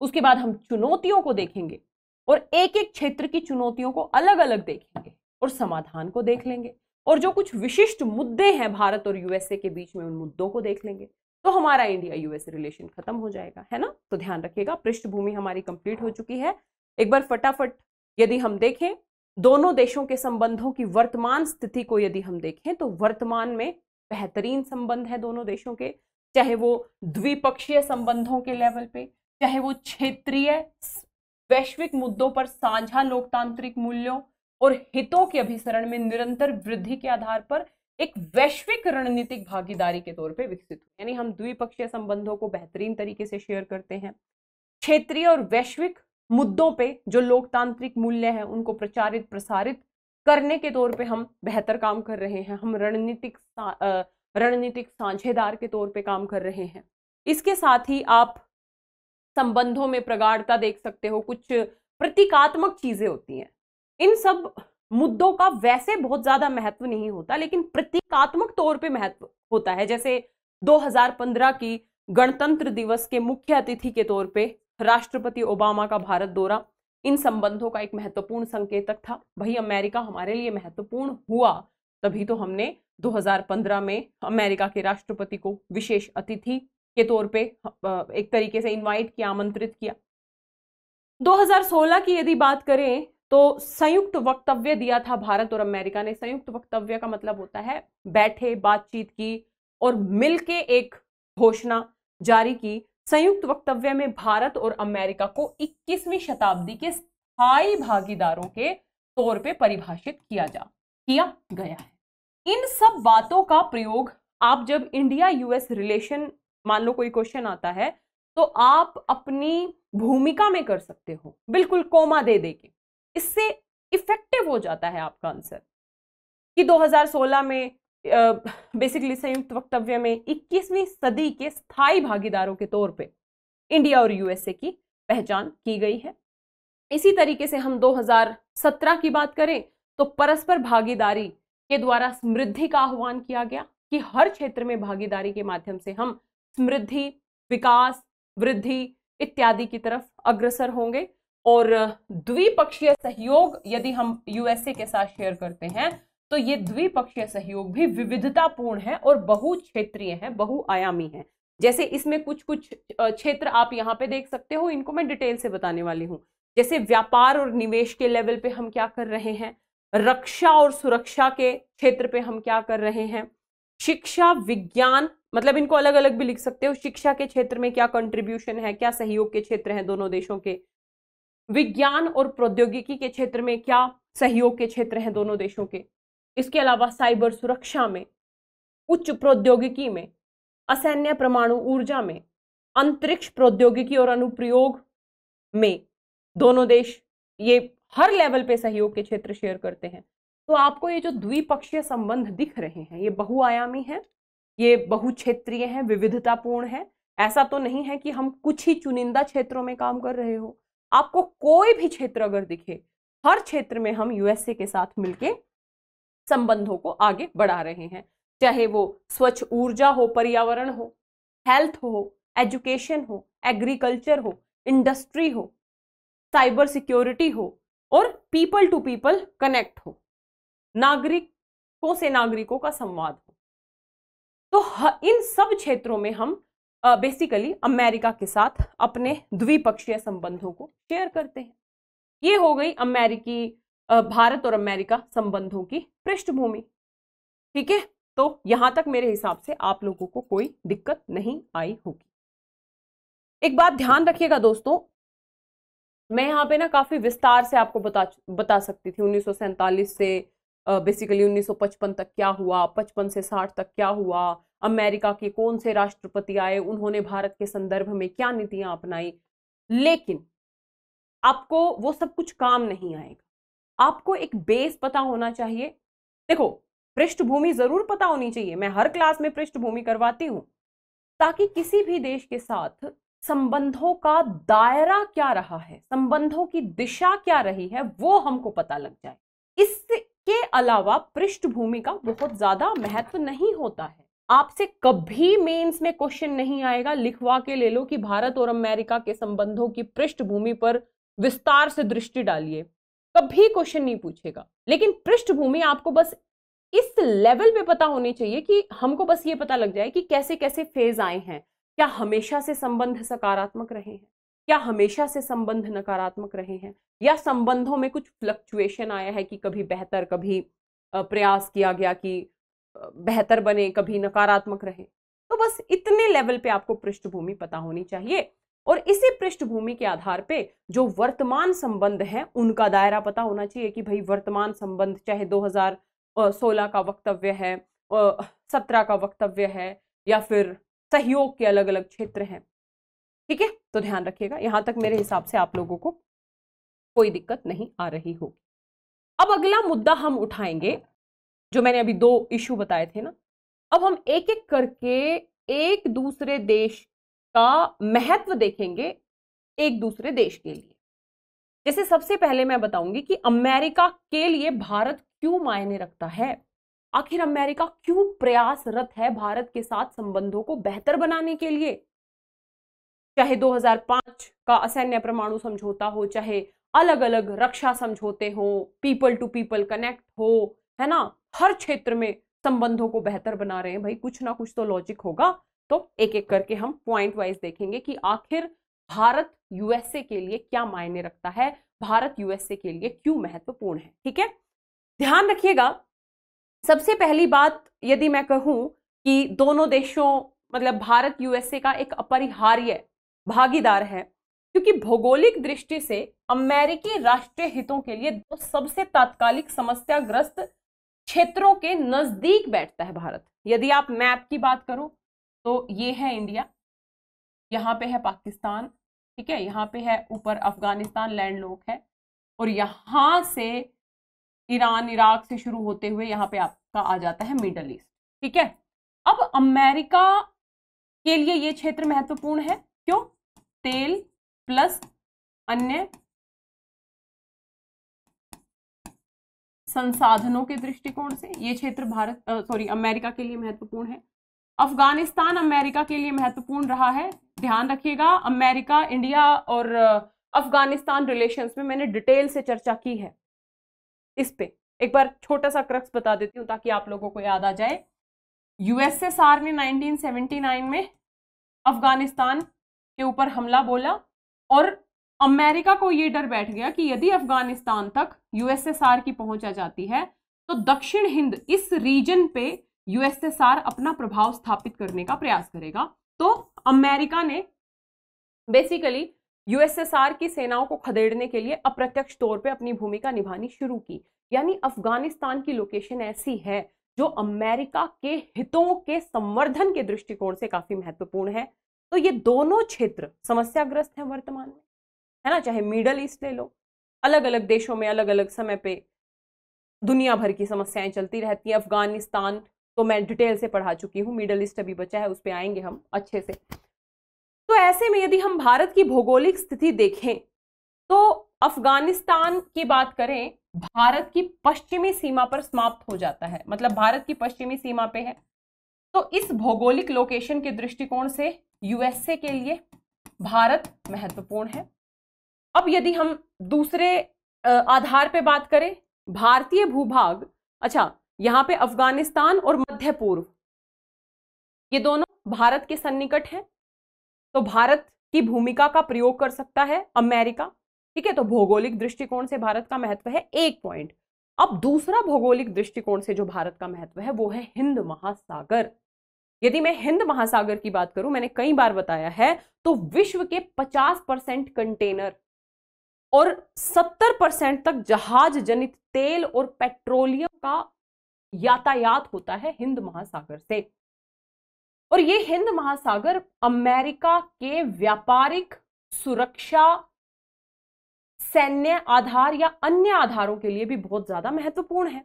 उसके बाद हम चुनौतियों को देखेंगे और एक एक क्षेत्र की चुनौतियों को अलग अलग देखेंगे। और समाधान को देख लेंगे। और जो कुछ विशिष्ट मुद्दे हैं भारत और यूएसए के बीच में, उन मुद्दों को देख लेंगे। तो हमारा इंडिया यूएस रिलेशन खत्म हो जाएगा, है ना? तो ध्यान रखिएगा, पृष्ठभूमि हमारी कंप्लीट हो चुकी है। एक बार फटाफट यदि हम देखें, दोनों देशों के संबंधों की वर्तमान स्थिति को यदि हम देखें तो वर्तमान में बेहतरीन संबंध है दोनों देशों के। चाहे वो द्विपक्षीय संबंधों के लेवल पे, चाहे वो क्षेत्रीय, वैश्विक मुद्दों पर साझा लोकतांत्रिक मूल्यों और हितों के अभिसरण में निरंतर वृद्धि के आधार पर एक वैश्विक रणनीतिक भागीदारी के तौर पे विकसित हुई। यानी हम द्विपक्षीय संबंधों को बेहतरीन तरीके से शेयर करते हैं। क्षेत्रीय और वैश्विक मुद्दों पे जो लोकतांत्रिक मूल्य हैं, उनको प्रचारित, प्रसारित करने के तौर पे हम बेहतर काम कर रहे हैं। हम रणनीतिक रणनीतिक साझेदार के तौर पे काम कर रहे हैं। इसके साथ ही आप संबंधों में प्रगाढ़ता देख सकते हो, कुछ प्रतीकात्मक चीज़ें होती हैं। इन सब मुद्दों का वैसे बहुत ज़्यादा महत्व नहीं होता, लेकिन प्रतीकात्मक तौर पे महत्व होता है। जैसे 2015 की गणतंत्र दिवस के मुख्य अतिथि के तौर पे राष्ट्रपति ओबामा का भारत दौरा, इन संबंधों का एक महत्वपूर्ण संकेतक था। भाई, अमेरिका हमारे लिए महत्वपूर्ण हुआ, तभी तो हमने 2015 में अमेरिका के राष्ट्रपति को विशेष अतिथि के तौर पे एक तरीके से इनवाइट किया, आमंत्रित किया। 2016 की यदि बात करें तो संयुक्त वक्तव्य दिया था भारत और अमेरिका ने। संयुक्त वक्तव्य का मतलब होता है बैठे, बातचीत की और मिलके एक घोषणा जारी की। संयुक्त वक्तव्य में भारत और अमेरिका को 21वीं शताब्दी के स्थायी भागीदारों के तौर पे परिभाषित किया जा, किया गया है। इन सब बातों का प्रयोग आप जब इंडिया यूएस रिलेशन मान लो कोई क्वेश्चन आता है तो आप अपनी भूमिका में कर सकते हो। बिल्कुल कोमा दे दे के इससे इफ़ेक्टिव हो जाता है आपका आंसर कि 2016 में बेसिकली संयुक्त वक्तव्य में 21वीं सदी के स्थायी भागीदारों के तौर पे इंडिया और यूएसए की पहचान की गई है। इसी तरीके से हम 2017 की बात करें तो परस्पर भागीदारी के द्वारा समृद्धि का आह्वान किया गया कि हर क्षेत्र में भागीदारी के माध्यम से हम समृद्धि, विकास, वृद्धि इत्यादि की तरफ़ अग्रसर होंगे। और द्विपक्षीय सहयोग यदि हम यूएसए के साथ शेयर करते हैं तो ये द्विपक्षीय सहयोग भी विविधतापूर्ण है और बहु क्षेत्रीय है, बहुआयामी है। जैसे इसमें कुछ कुछ क्षेत्र आप यहाँ पे देख सकते हो, इनको मैं डिटेल से बताने वाली हूँ। जैसे व्यापार और निवेश के लेवल पे हम क्या कर रहे हैं, रक्षा और सुरक्षा के क्षेत्र पे हम क्या कर रहे हैं, शिक्षा, विज्ञान मतलब इनको अलग अलग भी लिख सकते हो, शिक्षा के क्षेत्र में क्या कंट्रीब्यूशन है, क्या सहयोग के क्षेत्र हैं दोनों देशों के विज्ञान और प्रौद्योगिकी के क्षेत्र में क्या सहयोग के क्षेत्र हैं दोनों देशों के? इसके अलावा साइबर सुरक्षा में, उच्च प्रौद्योगिकी में, असैन्य परमाणु ऊर्जा में, अंतरिक्ष प्रौद्योगिकी और अनुप्रयोग में दोनों देश ये हर लेवल पे सहयोग के क्षेत्र शेयर करते हैं। तो आपको ये जो द्विपक्षीय संबंध दिख रहे हैं, ये बहुआयामी है, ये बहुक्षेत्रीय है, विविधतापूर्ण है, ऐसा तो नहीं है कि हम कुछ ही चुनिंदा क्षेत्रों में काम कर रहे हो। आपको कोई भी क्षेत्र अगर दिखे, हर क्षेत्र में हम यूएसए के साथ मिलके संबंधों को आगे बढ़ा रहे हैं। चाहे वो स्वच्छ ऊर्जा हो, पर्यावरण हो हेल्थ हो एजुकेशन हो एग्रीकल्चर हो इंडस्ट्री हो साइबर सिक्योरिटी हो और पीपल टू पीपल कनेक्ट हो, नागरिकों से नागरिकों का संवाद हो। तो इन सब क्षेत्रों में हम बेसिकली अमेरिका के साथ अपने द्विपक्षीय संबंधों को शेयर करते हैं। ये हो गई अमेरिकी भारत और अमेरिका संबंधों की पृष्ठभूमि। ठीक है? तो यहाँ तक मेरे हिसाब से आप लोगों को कोई दिक्कत नहीं आई होगी। एक बात ध्यान रखिएगा दोस्तों, मैं यहाँ पे ना काफ़ी विस्तार से आपको बता बता सकती थी, उन्नीस सौ सैंतालीस से बेसिकली uh, 1955 तक क्या हुआ? 55 से 60 तक क्या हुआ? अमेरिका के कौन से राष्ट्रपति आए? उन्होंने भारत के संदर्भ में क्या नीतियाँ अपनाई? लेकिन आपको वो सब कुछ काम नहीं आएगा। आपको एक बेस पता होना चाहिए। देखो पृष्ठभूमि ज़रूर पता होनी चाहिए। मैं हर क्लास में पृष्ठभूमि करवाती हूँ। ताकि किसी भी देश के साथ संबंधों का दायरा क्या रहा है? संबंधों की दिशा क्या रही है? वो हमको पता लग जाए। इसके अलावा पृष्ठभूमि का बहुत ज़्यादा महत्व नहीं होता है। आपसे कभी मेंस में क्वेश्चन नहीं आएगा। लिखवा के ले लो कि भारत और अमेरिका के संबंधों की पृष्ठभूमि पर विस्तार से दृष्टि डालिए। कभी क्वेश्चन नहीं पूछेगा। लेकिन पृष्ठभूमि आपको बस इस लेवल पे पता होनी चाहिए कि हमको बस ये पता लग जाए कि कैसे कैसे फ़ेज़ आए हैं। क्या हमेशा से संबंध सकारात्मक रहे हैं? क्या हमेशा से संबंध नकारात्मक रहे हैं? या संबंधों में कुछ फ्लक्चुएशन आया है कि कभी बेहतर, कभी प्रयास किया गया कि बेहतर बने, कभी नकारात्मक रहे? तो बस इतने लेवल पे आपको पृष्ठभूमि पता होनी चाहिए। और इसी पृष्ठभूमि के आधार पे जो वर्तमान संबंध है, उनका दायरा पता होना चाहिए कि भाई वर्तमान संबंध, चाहे 2016 का वक्तव्य है सत्रह का वक्तव्य है, या फिर सहयोग के अलग अलग क्षेत्र हैं। ठीक है? तो ध्यान रखिएगा, यहाँ तक मेरे हिसाब से आप लोगों को कोई दिक्कत नहीं आ रही होगी। अब अगला मुद्दा हम उठाएँगे, जो मैंने अभी दो इशू बताए थे ना, अब हम एक एक करके एक दूसरे देश का महत्व देखेंगे एक दूसरे देश के लिए। जैसे सबसे पहले मैं बताऊँगी कि अमेरिका के लिए भारत क्यों मायने रखता है? आखिर अमेरिका क्यों प्रयासरत है भारत के साथ संबंधों को बेहतर बनाने के लिए? चाहे 2005 का असैन्य परमाणु समझौता हो, चाहे अलग अलग रक्षा समझौते हो पीपल टू पीपल कनेक्ट हो, है ना? हर क्षेत्र में संबंधों को बेहतर बना रहे हैं भाई। कुछ ना कुछ तो लॉजिक होगा। तो एक एक करके हम पॉइंट वाइज देखेंगे कि आखिर भारत यूएसए के लिए क्या मायने रखता है? भारत यूएसए के लिए क्यों महत्वपूर्ण है? ठीक है? ध्यान रखिएगा, सबसे पहली बात यदि मैं कहूँ कि दोनों देशों मतलब भारत यूएसए का एक अपरिहार्य भागीदार है, क्योंकि भौगोलिक दृष्टि से अमेरिकी राष्ट्रीय हितों के लिए दो सबसे तात्कालिक समस्याग्रस्त क्षेत्रों के नज़दीक बैठता है भारत। यदि आप मैप की बात करो तो ये है इंडिया, यहाँ पे है पाकिस्तान, ठीक है, यहाँ पे है ऊपर अफ़गानिस्तान लैंड लोक है, और यहाँ से ईरान, इराक से शुरू होते हुए यहाँ पे आपका आ जाता है मिडल ईस्ट, ठीक है। अब अमेरिका के लिए ये क्षेत्र महत्वपूर्ण है क्यों? तेल प्लस अन्य संसाधनों के दृष्टिकोण से ये क्षेत्र भारत सॉरी अमेरिका के लिए महत्वपूर्ण है। अफ़गानिस्तान अमेरिका के लिए महत्वपूर्ण रहा है। ध्यान रखिएगा, अमेरिका, इंडिया और अफ़गानिस्तान रिलेशंस में मैंने डिटेल से चर्चा की है। इस पे एक बार छोटा सा क्रक्स बता देती हूँ ताकि आप लोगों को याद आ जाए। यूएसएसआर ने 1979 में अफ़गानिस्तान के ऊपर हमला बोला और अमेरिका को ये डर बैठ गया कि यदि अफ़गानिस्तान तक यूएसएसआर की पहुँच आ जाती है तो दक्षिण हिंद इस रीजन पे यूएसएसआर अपना प्रभाव स्थापित करने का प्रयास करेगा। तो अमेरिका ने बेसिकली यूएसएसआर की सेनाओं को खदेड़ने के लिए अप्रत्यक्ष तौर पे अपनी भूमिका निभानी शुरू की। यानी अफ़गानिस्तान की लोकेशन ऐसी है जो अमेरिका के हितों के संवर्धन के दृष्टिकोण से काफ़ी महत्वपूर्ण है। तो ये दोनों क्षेत्र समस्याग्रस्त हैं वर्तमान में, है ना? चाहे मिडल ईस्ट ले लो अलग अलग देशों में अलग अलग समय पे दुनिया भर की समस्याएँ चलती रहती हैं। अफ़गानिस्तान तो मैं डिटेल से पढ़ा चुकी हूँ, मिडल ईस्ट अभी बचा है, उस पर आएँगे हम अच्छे से। तो ऐसे में यदि हम भारत की भौगोलिक स्थिति देखें तो अफ़गानिस्तान की बात करें, भारत की पश्चिमी सीमा पर समाप्त हो जाता है। मतलब भारत की पश्चिमी सीमा पे है। तो इस भौगोलिक लोकेशन के दृष्टिकोण से यूएसए के लिए भारत महत्वपूर्ण है। अब यदि हम दूसरे आधार पे बात करें, भारतीय भूभाग अच्छा यहाँ पे अफ़गानिस्तान और मध्य पूर्व, ये दोनों भारत के सन्निकट हैं तो भारत की भूमिका का प्रयोग कर सकता है अमेरिका, ठीक है तो भौगोलिक दृष्टिकोण से भारत का महत्व है एक पॉइंट अब दूसरा भौगोलिक दृष्टिकोण से जो भारत का महत्व है, वो है हिंद महासागर। यदि मैं हिंद महासागर की बात करूँ, मैंने कई बार बताया है तो विश्व के 50 परसेंट कंटेनर और 70 परसेंट तक जहाज़ जनित तेल और पेट्रोलियम का यातायात होता है हिंद महासागर से। और ये हिंद महासागर अमेरिका के व्यापारिक सुरक्षा, सैन्य आधार या अन्य आधारों के लिए भी बहुत ज़्यादा महत्वपूर्ण है।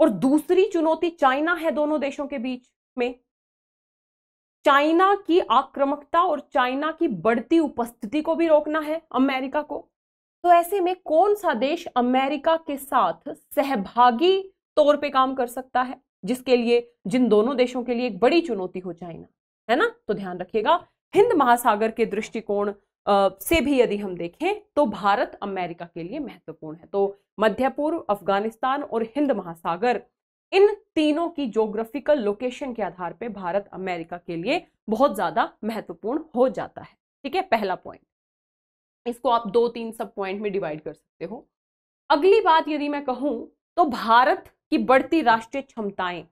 और दूसरी चुनौती चाइना है दोनों देशों के बीच में। चाइना की आक्रामकता और चाइना की बढ़ती उपस्थिति को भी रोकना है अमेरिका को। तो ऐसे में कौन सा देश अमेरिका के साथ सहभागी तौर पे काम कर सकता है, जिसके लिए, जिन दोनों देशों के लिए एक बड़ी चुनौती हो चाइना? है ना? तो ध्यान रखिएगा, हिंद महासागर के दृष्टिकोण से भी यदि हम देखें तो भारत अमेरिका के लिए महत्वपूर्ण है। तो मध्य पूर्व, अफ़गानिस्तान और हिंद महासागर, इन तीनों की जोग्राफिकल लोकेशन के आधार पर भारत अमेरिका के लिए बहुत ज़्यादा महत्वपूर्ण हो जाता है। ठीक है? पहला पॉइंट इसको आप दो तीन सब पॉइंट में डिवाइड कर सकते हो। अगली बात यदि मैं कहूँ तो भारत की बढ़ती राष्ट्रीय क्षमताएँ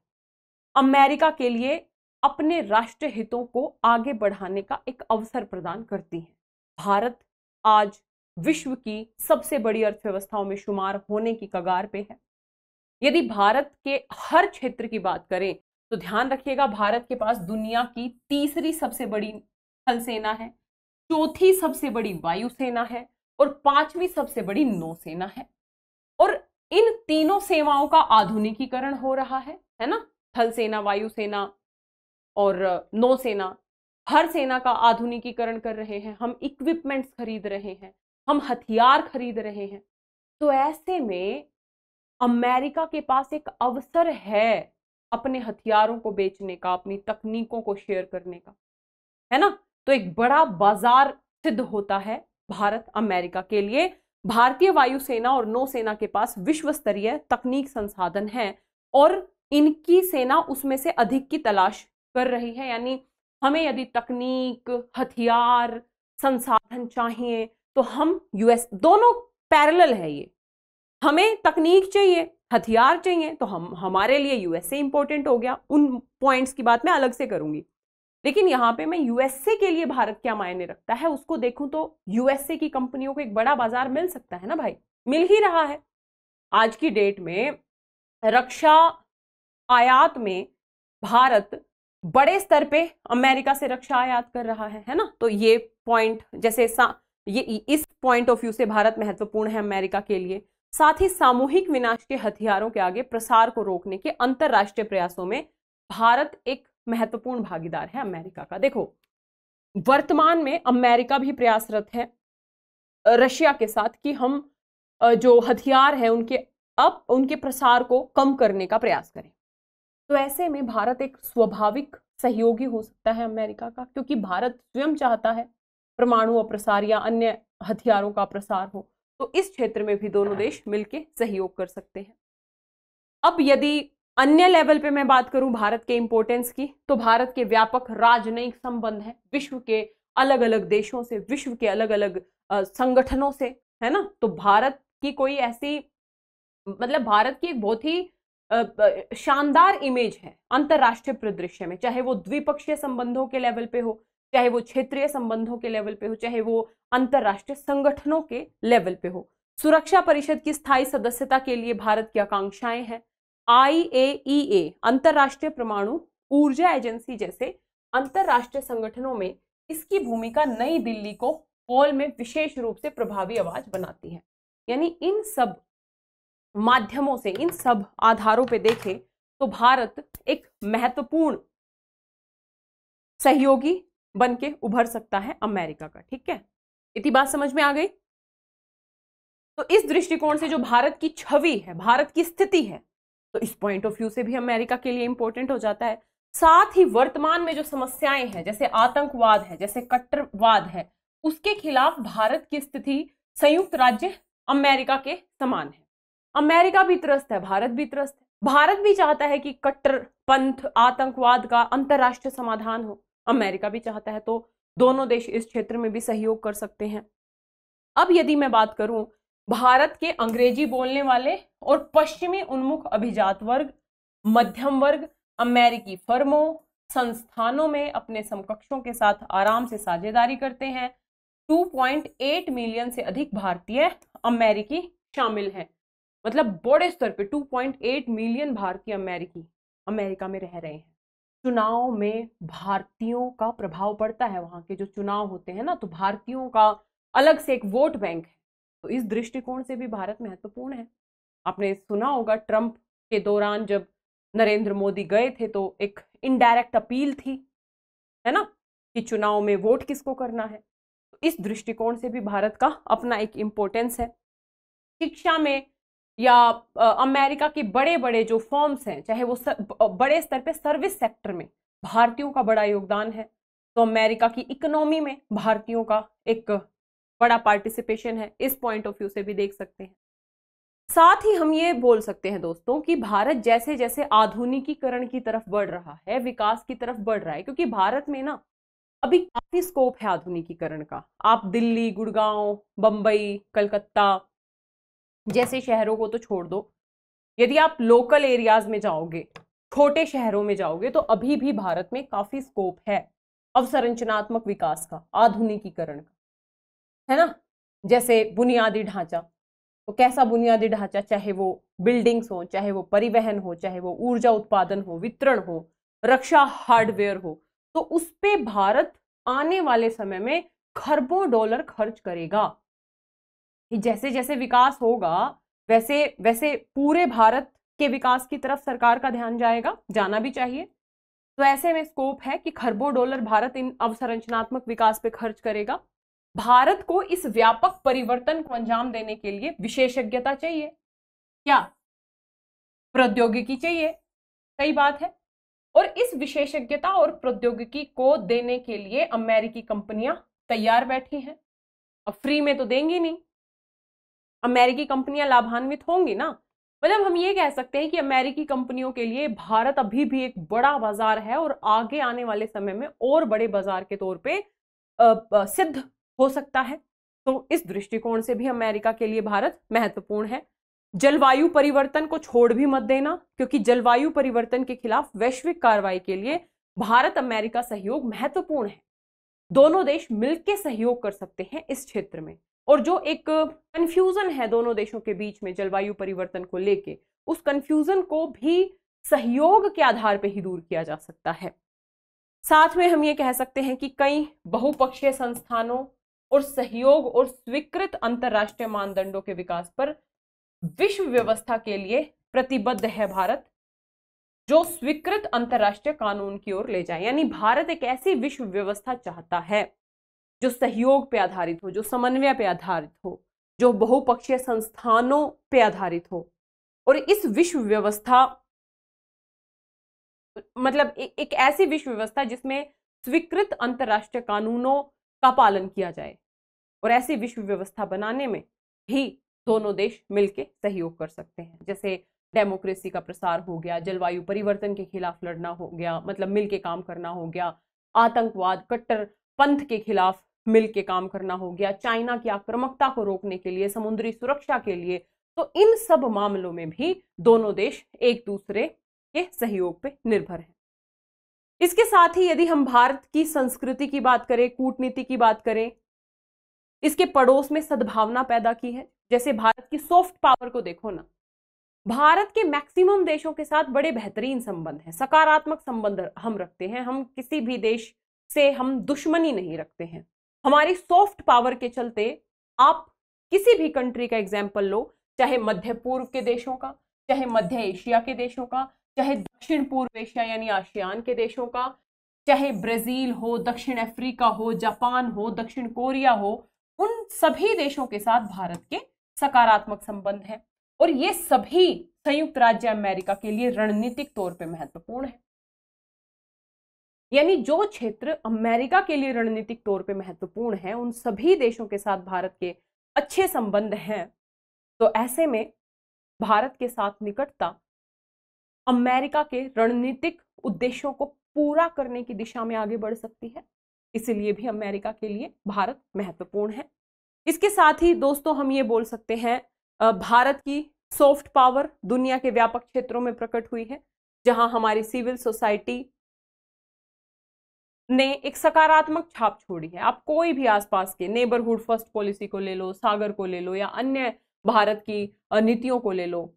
अमेरिका के लिए अपने राष्ट्रीय हितों को आगे बढ़ाने का एक अवसर प्रदान करती हैं। भारत आज विश्व की सबसे बड़ी अर्थव्यवस्थाओं में शुमार होने की कगार पे है। यदि भारत के हर क्षेत्र की बात करें तो ध्यान रखिएगा भारत के पास दुनिया की तीसरी सबसे बड़ी थल सेना है, चौथी सबसे बड़ी वायुसेना है और पांचवी सबसे बड़ी नौसेना है। और इन तीनों सेवाओं का आधुनिकीकरण हो रहा है है ना? थल सेना वायुसेना और नौसेना। हर सेना का आधुनिकीकरण कर रहे हैं, हम इक्विपमेंट्स खरीद रहे हैं, हम हथियार खरीद रहे हैं। तो ऐसे में अमेरिका के पास एक अवसर है अपने हथियारों को बेचने का, अपनी तकनीकों को शेयर करने का, है ना? तो एक बड़ा बाज़ार सिद्ध होता है भारत अमेरिका के लिए। भारतीय वायुसेना और नौसेना के पास विश्व स्तरीय तकनीक संसाधन है और इनकी सेना उसमें से अधिक की तलाश कर रही है, यानी हमें यदि तकनीक, हथियार, संसाधन चाहिए तो हम यूएस दोनों पैरेलल है ये। हमें तकनीक चाहिए, हथियार चाहिए तो हम, हमारे लिए यूएसए इंपॉर्टेंट हो गया। उन पॉइंट्स की बात मैं अलग से करूँगी। लेकिन यहाँ पे मैं यूएसए के लिए भारत क्या मायने रखता है, उसको देखूँ तो यूएसए की कंपनियों को एक बड़ा बाज़ार मिल सकता है ना भाई? मिल ही रहा है। आज की डेट में रक्षा आयात में भारत बड़े स्तर पे अमेरिका से रक्षा आयात कर रहा है है ना? तो ये पॉइंट जैसे ये, इस पॉइंट ऑफ़ व्यू से भारत महत्वपूर्ण है अमेरिका के लिए। साथ ही सामूहिक विनाश के हथियारों के आगे प्रसार को रोकने के अंतरराष्ट्रीय प्रयासों में भारत एक महत्वपूर्ण भागीदार है अमेरिका का। देखो, वर्तमान में अमेरिका भी प्रयासरत है, रशिया के साथ कि हम जो हथियार है उनके, अब उनके प्रसार को कम करने का प्रयास करें। तो ऐसे में भारत एक स्वाभाविक सहयोगी हो सकता है अमेरिका का, क्योंकि भारत स्वयं चाहता है परमाणु प्रसार या अन्य हथियारों का प्रसार हो। तो इस क्षेत्र में भी दोनों देश मिलकर सहयोग कर सकते हैं। अब यदि अन्य लेवल पे मैं बात करूँ भारत के इंपोर्टेंस की तो भारत के व्यापक राजनयिक संबंध है। विश्व के अलग अलग देशों से, विश्व के अलग अलग संगठनों से, है ना? तो भारत की कोई ऐसी मतलब भारत की एक बहुत ही शानदार इमेज है, अंतरराष्ट्रीय परिदृश्य में, चाहे वो द्विपक्षीय संबंधों के लेवल पे हो, चाहे वो क्षेत्रीय संबंधों के लेवल पे हो, चाहे वो अंतरराष्ट्रीय संगठनों के लेवल पे हो। सुरक्षा परिषद की स्थायी सदस्यता के लिए भारत की आकांक्षाएँ हैं। आई ए अंतरराष्ट्रीय परमाणु ऊर्जा एजेंसी जैसे अंतरराष्ट्रीय संगठनों में इसकी भूमिका नई दिल्ली को हॉल में विशेष रूप से प्रभावी आवाज़ बनाती है। यानी इन सब माध्यमों से, इन सब आधारों पे देखें तो भारत एक महत्वपूर्ण सहयोगी बन के उभर सकता है अमेरिका का, ठीक है? इतनी बात समझ में आ गई? तो इस दृष्टिकोण से जो भारत की छवि है, भारत की स्थिति है तो इस पॉइंट ऑफ़ व्यू से भी अमेरिका के लिए इंपॉर्टेंट हो जाता है। साथ ही वर्तमान में जो समस्याएँ हैं, जैसे आतंकवाद है, जैसे कट्टरवाद है, उसके खिलाफ भारत की स्थिति संयुक्त राज्य अमेरिका के समान है। अमेरिका भी त्रस्त है, भारत भी त्रस्त है। भारत भी चाहता है कि कट्टर पंथ आतंकवाद का अंतरराष्ट्रीय समाधान हो। अमेरिका भी चाहता है तो दोनों देश इस क्षेत्र में भी सहयोग कर सकते हैं। अब यदि मैं बात करूँ भारत के अंग्रेज़ी बोलने वाले और पश्चिमी उन्मुख अभिजात वर्ग, मध्यम वर्ग, अमेरिकी फर्मों, संस्थानों में अपने समकक्षों के साथ आराम से साझेदारी करते हैं 2.8 मिलियन से अधिक भारतीय अमेरिकी शामिल हैं। मतलब बड़े स्तर पे 2.8 मिलियन भारतीय अमेरिकी, अमेरिका में रह रहे हैं। चुनाव में भारतीयों का प्रभाव पड़ता है वहाँ के जो चुनाव होते हैं ना तो भारतीयों का अलग से एक वोट बैंक है। तो इस दृष्टिकोण से भी भारत महत्वपूर्ण है। आपने सुना होगा ट्रंप के दौरान जब नरेंद्र मोदी गए थे तो एक इनडायरेक्ट अपील थी, है ना, कि चुनाव में वोट किसको करना है। तो इस दृष्टिकोण से भी भारत का अपना एक इम्पोर्टेंस है। शिक्षा में या अमेरिका के बड़े बड़े जो फॉर्म्स हैं चाहे वो सर, बड़े स्तर पे सर्विस सेक्टर में भारतीयों का बड़ा योगदान है। तो अमेरिका की इकोनॉमी में भारतीयों का एक बड़ा पार्टिसिपेशन है इस पॉइंट ऑफ़ व्यू से भी देख सकते हैं। साथ ही हम ये बोल सकते हैं दोस्तों कि भारत जैसे जैसे आधुनिकीकरण की तरफ़ बढ़ रहा है विकास की तरफ़ बढ़ रहा है क्योंकि भारत में ना अभी काफ़ी स्कोप है आधुनिकीकरण का। आप दिल्ली गुड़गांव बंबई कलकत्ता जैसे शहरों को तो छोड़ दो। यदि आप लोकल एरियाज़ में जाओगे, छोटे शहरों में जाओगे तो अभी भी भारत में काफ़ी स्कोप है अवसंरचनात्मक विकास का, आधुनिकीकरण का। है ना? जैसे बुनियादी ढांचा। तो कैसा बुनियादी ढांचा? चाहे वो बिल्डिंग्स हो, चाहे वो परिवहन हो, चाहे वो ऊर्जा उत्पादन हो, वितरण हो, रक्षा हार्डवेयर हो तो उस पर भारत आने वाले समय में खरबों डॉलर खर्च करेगा। जैसे जैसे विकास होगा, वैसे वैसे पूरे भारत के विकास की तरफ़ सरकार का ध्यान जाएगा, जाना भी चाहिए। तो ऐसे में स्कोप है कि खरबों डॉलर भारत इन अवसंरचनात्मक विकास पे खर्च करेगा। भारत को इस व्यापक परिवर्तन को अंजाम देने के लिए विशेषज्ञता चाहिए। क्या प्रौद्योगिकी चाहिए, सही बात है। और इस विशेषज्ञता और प्रौद्योगिकी को देने के लिए अमेरिकी कंपनियाँ तैयार बैठी हैं। अब फ्री में तो देंगी नहीं। अमेरिकी कंपनियाँ लाभान्वित होंगी ना? मतलब हम ये कह सकते हैं कि अमेरिकी कंपनियों के लिए भारत अभी भी एक बड़ा बाज़ार है और आगे आने वाले समय में और बड़े बाज़ार के तौर पे सिद्ध हो सकता है। तो इस दृष्टिकोण से भी अमेरिका के लिए भारत महत्वपूर्ण है। जलवायु परिवर्तन को छोड़ भी मत देना, क्योंकि जलवायु परिवर्तन के खिलाफ वैश्विक कार्रवाई के लिए भारत अमेरिका सहयोग महत्वपूर्ण है। दोनों देश मिलकर सहयोग कर सकते हैं इस क्षेत्र में। और जो एक कंफ्यूजन है दोनों देशों के बीच में जलवायु परिवर्तन को लेके, उस कंफ्यूजन को भी सहयोग के आधार पर ही दूर किया जा सकता है। साथ में हम ये कह सकते हैं कि कई बहुपक्षीय संस्थानों और सहयोग और स्वीकृत अंतरराष्ट्रीय मानदंडों के विकास पर विश्व व्यवस्था के लिए प्रतिबद्ध है भारत, जो स्वीकृत अंतरराष्ट्रीय कानून की ओर ले जाए। यानी भारत एक ऐसी विश्व व्यवस्था चाहता है। जो सहयोग पे आधारित हो जो समन्वय पे आधारित हो जो बहुपक्षीय संस्थानों पे आधारित हो। और इस विश्व व्यवस्था मतलब ए, एक ऐसी विश्व व्यवस्था जिसमें स्वीकृत अंतरराष्ट्रीय कानूनों का पालन किया जाए और ऐसी विश्व व्यवस्था बनाने में भी दोनों देश मिलकर सहयोग कर सकते हैं। जैसे डेमोक्रेसी का प्रसार हो गया जलवायु परिवर्तन के खिलाफ लड़ना हो गया मतलब मिलके काम करना हो गया आतंकवाद कट्टर पंथ के खिलाफ मिलके काम करना हो गया, चाइना की आक्रामकता को रोकने के लिए, समुद्री सुरक्षा के लिए तो इन सब मामलों में भी दोनों देश एक दूसरे के सहयोग पे निर्भर हैं। इसके साथ ही यदि हम भारत की संस्कृति की बात करें, कूटनीति की बात करें, इसके पड़ोस में सद्भावना पैदा की है। जैसे भारत की सॉफ्ट पावर को देखो ना, भारत के मैक्सिमम देशों के साथ बड़े बेहतरीन संबंध हैं। सकारात्मक संबंध हम रखते हैं, हम किसी भी देश से हम दुश्मनी नहीं रखते हैं। हमारी सॉफ्ट पावर के चलते आप किसी भी कंट्री का एग्ज़ाम्पल लो, चाहे मध्य पूर्व के देशों का, चाहे मध्य एशिया के देशों का, चाहे दक्षिण पूर्व एशिया यानी आशियान के देशों का, चाहे ब्राज़ील हो, दक्षिण अफ्रीका हो, जापान हो, दक्षिण कोरिया हो, उन सभी देशों के साथ भारत के सकारात्मक संबंध है। और ये सभी संयुक्त राज्य अमेरिका के लिए रणनीतिक तौर पे महत्वपूर्ण है। यानी जो क्षेत्र अमेरिका के लिए रणनीतिक तौर पे महत्वपूर्ण है, उन सभी देशों के साथ भारत के अच्छे संबंध हैं तो ऐसे में भारत के साथ निकटता अमेरिका के रणनीतिक उद्देश्यों को पूरा करने की दिशा में आगे बढ़ सकती है। इसलिए भी अमेरिका के लिए भारत महत्वपूर्ण है। इसके साथ ही दोस्तों, हम ये बोल सकते हैं भारत की सॉफ्ट पावर दुनिया के व्यापक क्षेत्रों में प्रकट हुई है, जहाँ हमारी सिविल सोसाइटी ने एक सकारात्मक छाप छोड़ी है। आप कोई भी आसपास के नेबरहुड फ़र्स्ट पॉलिसी को ले लो, सागर को ले लो या अन्य भारत की नीतियों को ले लो,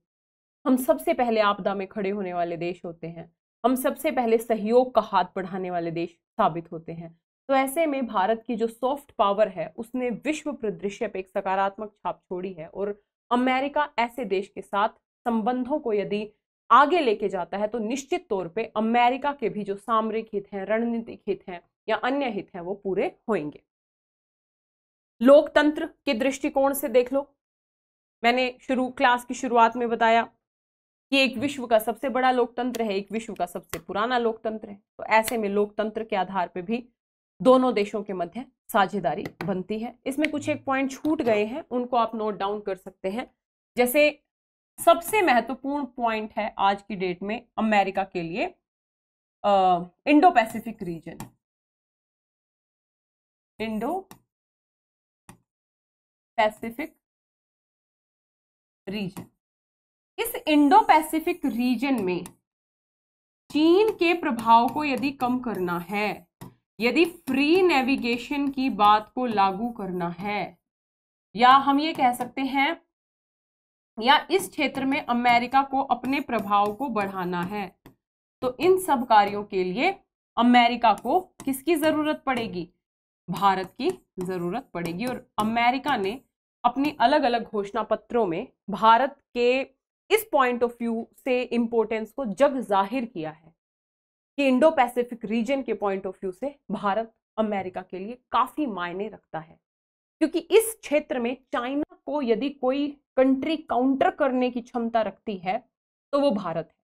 हम सबसे पहले आपदा में खड़े होने वाले देश होते हैं। हम सबसे पहले सहयोग का हाथ बढ़ाने वाले देश साबित होते हैं। तो ऐसे में भारत की जो सॉफ्ट पावर है, उसने विश्व परिदृश्य पे एक सकारात्मक छाप छोड़ी है और अमेरिका ऐसे देश के साथ संबंधों को यदि आगे लेके जाता है तो निश्चित तौर पे अमेरिका के भी जो सामरिक हित हैं, रणनीतिक हित हैं या अन्य हित हैं, वो पूरे होंगे लोकतंत्र के दृष्टिकोण से देख लो। मैंने शुरू, क्लास की शुरुआत में बताया कि एक विश्व का सबसे बड़ा लोकतंत्र है, एक विश्व का सबसे पुराना लोकतंत्र है। तो ऐसे में लोकतंत्र के आधार पर भी दोनों देशों के मध्य साझेदारी बनती है। इसमें कुछ एक पॉइंट छूट गए हैं, उनको आप नोट डाउन कर सकते हैं। जैसे सबसे महत्वपूर्ण पॉइंट है आज की डेट में अमेरिका के लिए Indo Pacific region Indo Pacific region इस इंडो पैसिफिक रीजन में चीन के प्रभाव को यदि कम करना है, यदि फ्री नेविगेशन की बात को लागू करना है, या हम ये कह सकते हैं या इस क्षेत्र में अमेरिका को अपने प्रभाव को बढ़ाना है। तो इन सब कार्यों के लिए अमेरिका को किसकी ज़रूरत पड़ेगी? भारत की ज़रूरत पड़ेगी। और अमेरिका ने अपनी अलग अलग घोषणा पत्रों में भारत के इस पॉइंट ऑफ़ व्यू से इम्पोर्टेंस को जग ज़ाहिर किया है कि इंडो पैसिफिक रीजन के पॉइंट ऑफ़ व्यू से भारत अमेरिका के लिए काफ़ी मायने रखता है। क्योंकि इस क्षेत्र में चाइना को यदि कोई कंट्री काउंटर करने की क्षमता रखती है तो वो भारत है।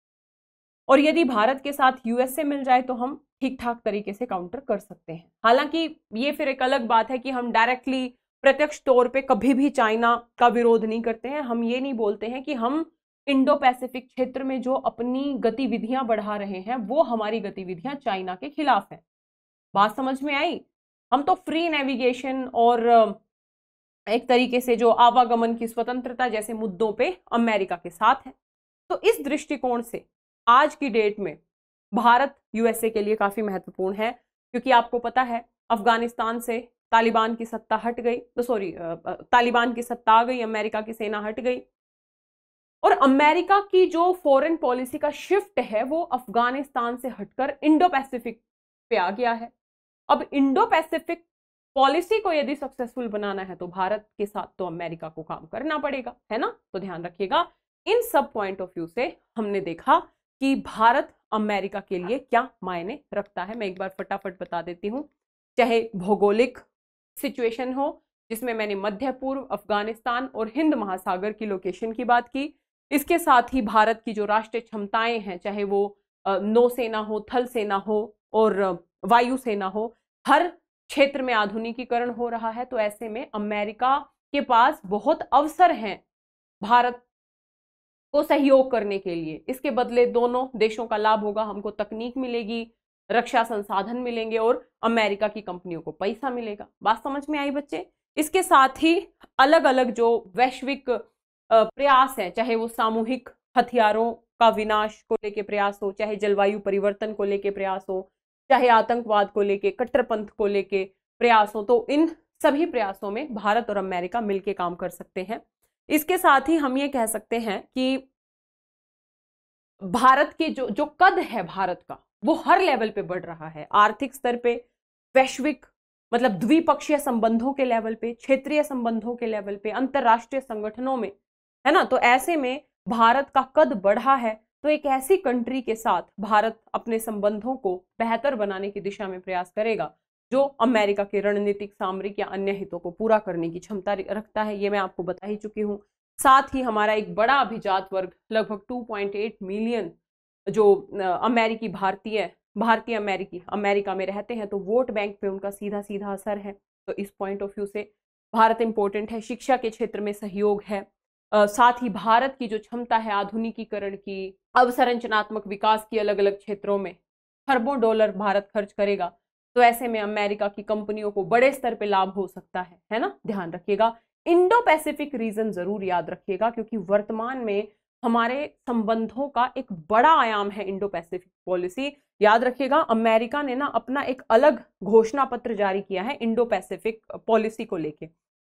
और यदि भारत के साथ यूएसए मिल जाए तो हम ठीक ठाक तरीके से काउंटर कर सकते हैं। हालाँकि ये फिर एक अलग बात है कि हम डायरेक्टली प्रत्यक्ष तौर पे कभी भी चाइना का विरोध नहीं करते हैं। हम ये नहीं बोलते हैं कि हम इंडो पैसिफिक क्षेत्र में जो अपनी गतिविधियाँ बढ़ा रहे हैं, वो हमारी गतिविधियाँ चाइना के खिलाफ है। बात समझ में आई? हम तो फ्री नेविगेशन और एक तरीके से जो आवागमन की स्वतंत्रता जैसे मुद्दों पे अमेरिका के साथ है। तो इस दृष्टिकोण से आज की डेट में भारत यूएसए के लिए काफ़ी महत्वपूर्ण है, क्योंकि आपको पता है अफ़गानिस्तान से तालिबान की सत्ता हट गई तो सॉरी तालिबान की सत्ता आ गई, अमेरिका की सेना हट गई। और अमेरिका की जो फॉरेन पॉलिसी का शिफ्ट है, वो अफ़गानिस्तान से हटकर इंडो पैसिफिक पे आ गया है। अब इंडो पैसिफिक पॉलिसी को यदि सक्सेसफुल बनाना है तो भारत के साथ तो अमेरिका को काम करना पड़ेगा, है ना? तो ध्यान रखिएगा, इन सब पॉइंट ऑफ़ व्यू से हमने देखा कि भारत अमेरिका के लिए क्या मायने रखता है। मैं एक बार फटाफट बता देती हूँ, चाहे भौगोलिक सिचुएशन हो, जिसमें मैंने मध्य, पूर्व, अफ़गानिस्तान और हिंद महासागर की लोकेशन की बात की, इसके साथ ही भारत की जो राष्ट्रीय क्षमताएँ हैं, चाहे वो नौसेना हो थल सेना हो और वायु सेना हो, हर क्षेत्र में आधुनिकीकरण हो रहा है तो ऐसे में अमेरिका के पास बहुत अवसर हैं भारत को सहयोग करने के लिए। इसके बदले दोनों देशों का लाभ होगा, हमको तकनीक मिलेगी, रक्षा संसाधन मिलेंगे और अमेरिका की कंपनियों को पैसा मिलेगा। बात समझ में आई बच्चे? इसके साथ ही अलग अलग जो वैश्विक प्रयास है, चाहे वो सामूहिक हथियारों का विनाश को लेके प्रयास हो, चाहे जलवायु परिवर्तन को लेके प्रयास हो चाहे आतंकवाद को लेके, कट्टरपंथ को लेके प्रयास हो तो इन सभी प्रयासों में भारत और अमेरिका मिलकर काम कर सकते हैं। इसके साथ ही हम ये कह सकते हैं कि भारत के जो जो कद है भारत का, वो हर लेवल पे बढ़ रहा है। आर्थिक स्तर पे, वैश्विक मतलब द्विपक्षीय संबंधों के लेवल पे, क्षेत्रीय संबंधों के लेवल पे, अंतरराष्ट्रीय संगठनों में, है ना? तो ऐसे में भारत का कद बढ़ा है। तो एक ऐसी कंट्री के साथ भारत अपने संबंधों को बेहतर बनाने की दिशा में प्रयास करेगा, जो अमेरिका के रणनीतिक, सामरिक या अन्य हितों को पूरा करने की क्षमता रखता है, ये मैं आपको बता ही चुकी हूँ। साथ ही हमारा एक बड़ा अभिजात वर्ग, लगभग 2.8 मिलियन, जो अमेरिकी भारतीय भारतीय अमेरिकी, अमेरिका में रहते हैं तो वोट बैंक पे उनका सीधा सीधा असर है। तो इस पॉइंट ऑफ़ व्यू से भारत इंपॉर्टेंट है, शिक्षा के क्षेत्र में सहयोग है। साथ ही भारत की जो क्षमता है आधुनिकीकरण की, अवसंरचनात्मक विकास की अलग अलग क्षेत्रों में, खरबों डॉलर भारत खर्च करेगा तो ऐसे में अमेरिका की कंपनियों को बड़े स्तर पर लाभ हो सकता है है ना? ध्यान रखिएगा। इंडो पैसिफिक रीजन ज़रूर याद रखिएगा, क्योंकि वर्तमान में हमारे संबंधों का एक बड़ा आयाम है इंडो पैसिफिक पॉलिसी। याद रखिएगा, अमेरिका ने ना अपना एक अलग घोषणा पत्र जारी किया है इंडो पैसिफिक पॉलिसी को लेके।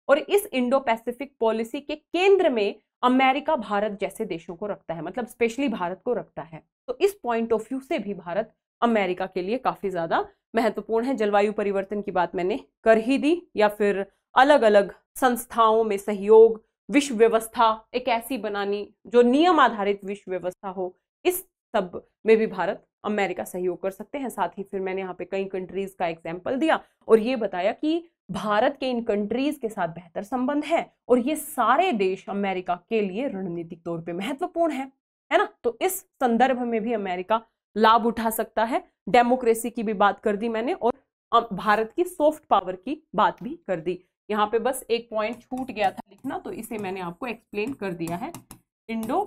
और इस इंडो पैसिफिक पॉलिसी के केंद्र में अमेरिका भारत जैसे देशों को रखता है मतलब स्पेशली भारत को रखता है। तो इस पॉइंट ऑफ़ व्यू से भी भारत अमेरिका के लिए काफ़ी ज़्यादा महत्वपूर्ण है। जलवायु परिवर्तन की बात मैंने कर ही दी, या फिर अलग अलग संस्थाओं में सहयोग विश्व व्यवस्था एक ऐसी बनानी, जो नियम आधारित विश्व व्यवस्था हो, इस सब में भी भारत अमेरिका सहयोग कर सकते हैं। साथ ही फिर मैंने यहाँ पे कई कंट्रीज़ का एग्ज़ाम्पल दिया और ये बताया कि भारत के इन कंट्रीज़ के साथ बेहतर संबंध है और ये सारे देश अमेरिका के लिए रणनीतिक तौर पे महत्वपूर्ण है है ना? तो इस संदर्भ में भी अमेरिका लाभ उठा सकता है। डेमोक्रेसी की भी बात कर दी मैंने और भारत की सॉफ्ट पावर की बात भी कर दी। यहाँ पे बस एक पॉइंट छूट गया था लिखना तो इसे मैंने आपको एक्सप्लेन कर दिया है। इंडो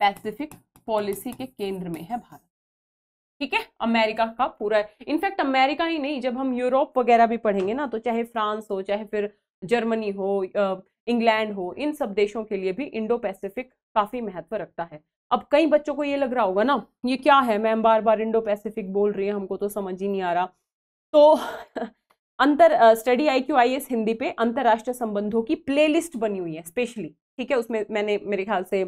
पैसिफिक पॉलिसी के केंद्र में है भारत। ठीक है? अमेरिका का पूरा इनफैक्ट अमेरिका ही नहीं, जब हम यूरोप वगैरह भी पढ़ेंगे ना तो चाहे फ्रांस हो, चाहे फिर जर्मनी हो इंग्लैंड हो, इन सब देशों के लिए भी इंडो पैसिफिक काफ़ी महत्व रखता है। अब कई बच्चों को ये लग रहा होगा ना, ये क्या है? मैम बार बार इंडो पैसिफिक बोल रही है, हमको तो समझ ही नहीं आ रहा। तो <laughs> अंतर study I Q IAS Hindi पे अंतरराष्ट्रीय संबंधों की प्लेलिस्ट बनी हुई है, स्पेशली। ठीक है? उसमें मैंने, मेरे ख्याल से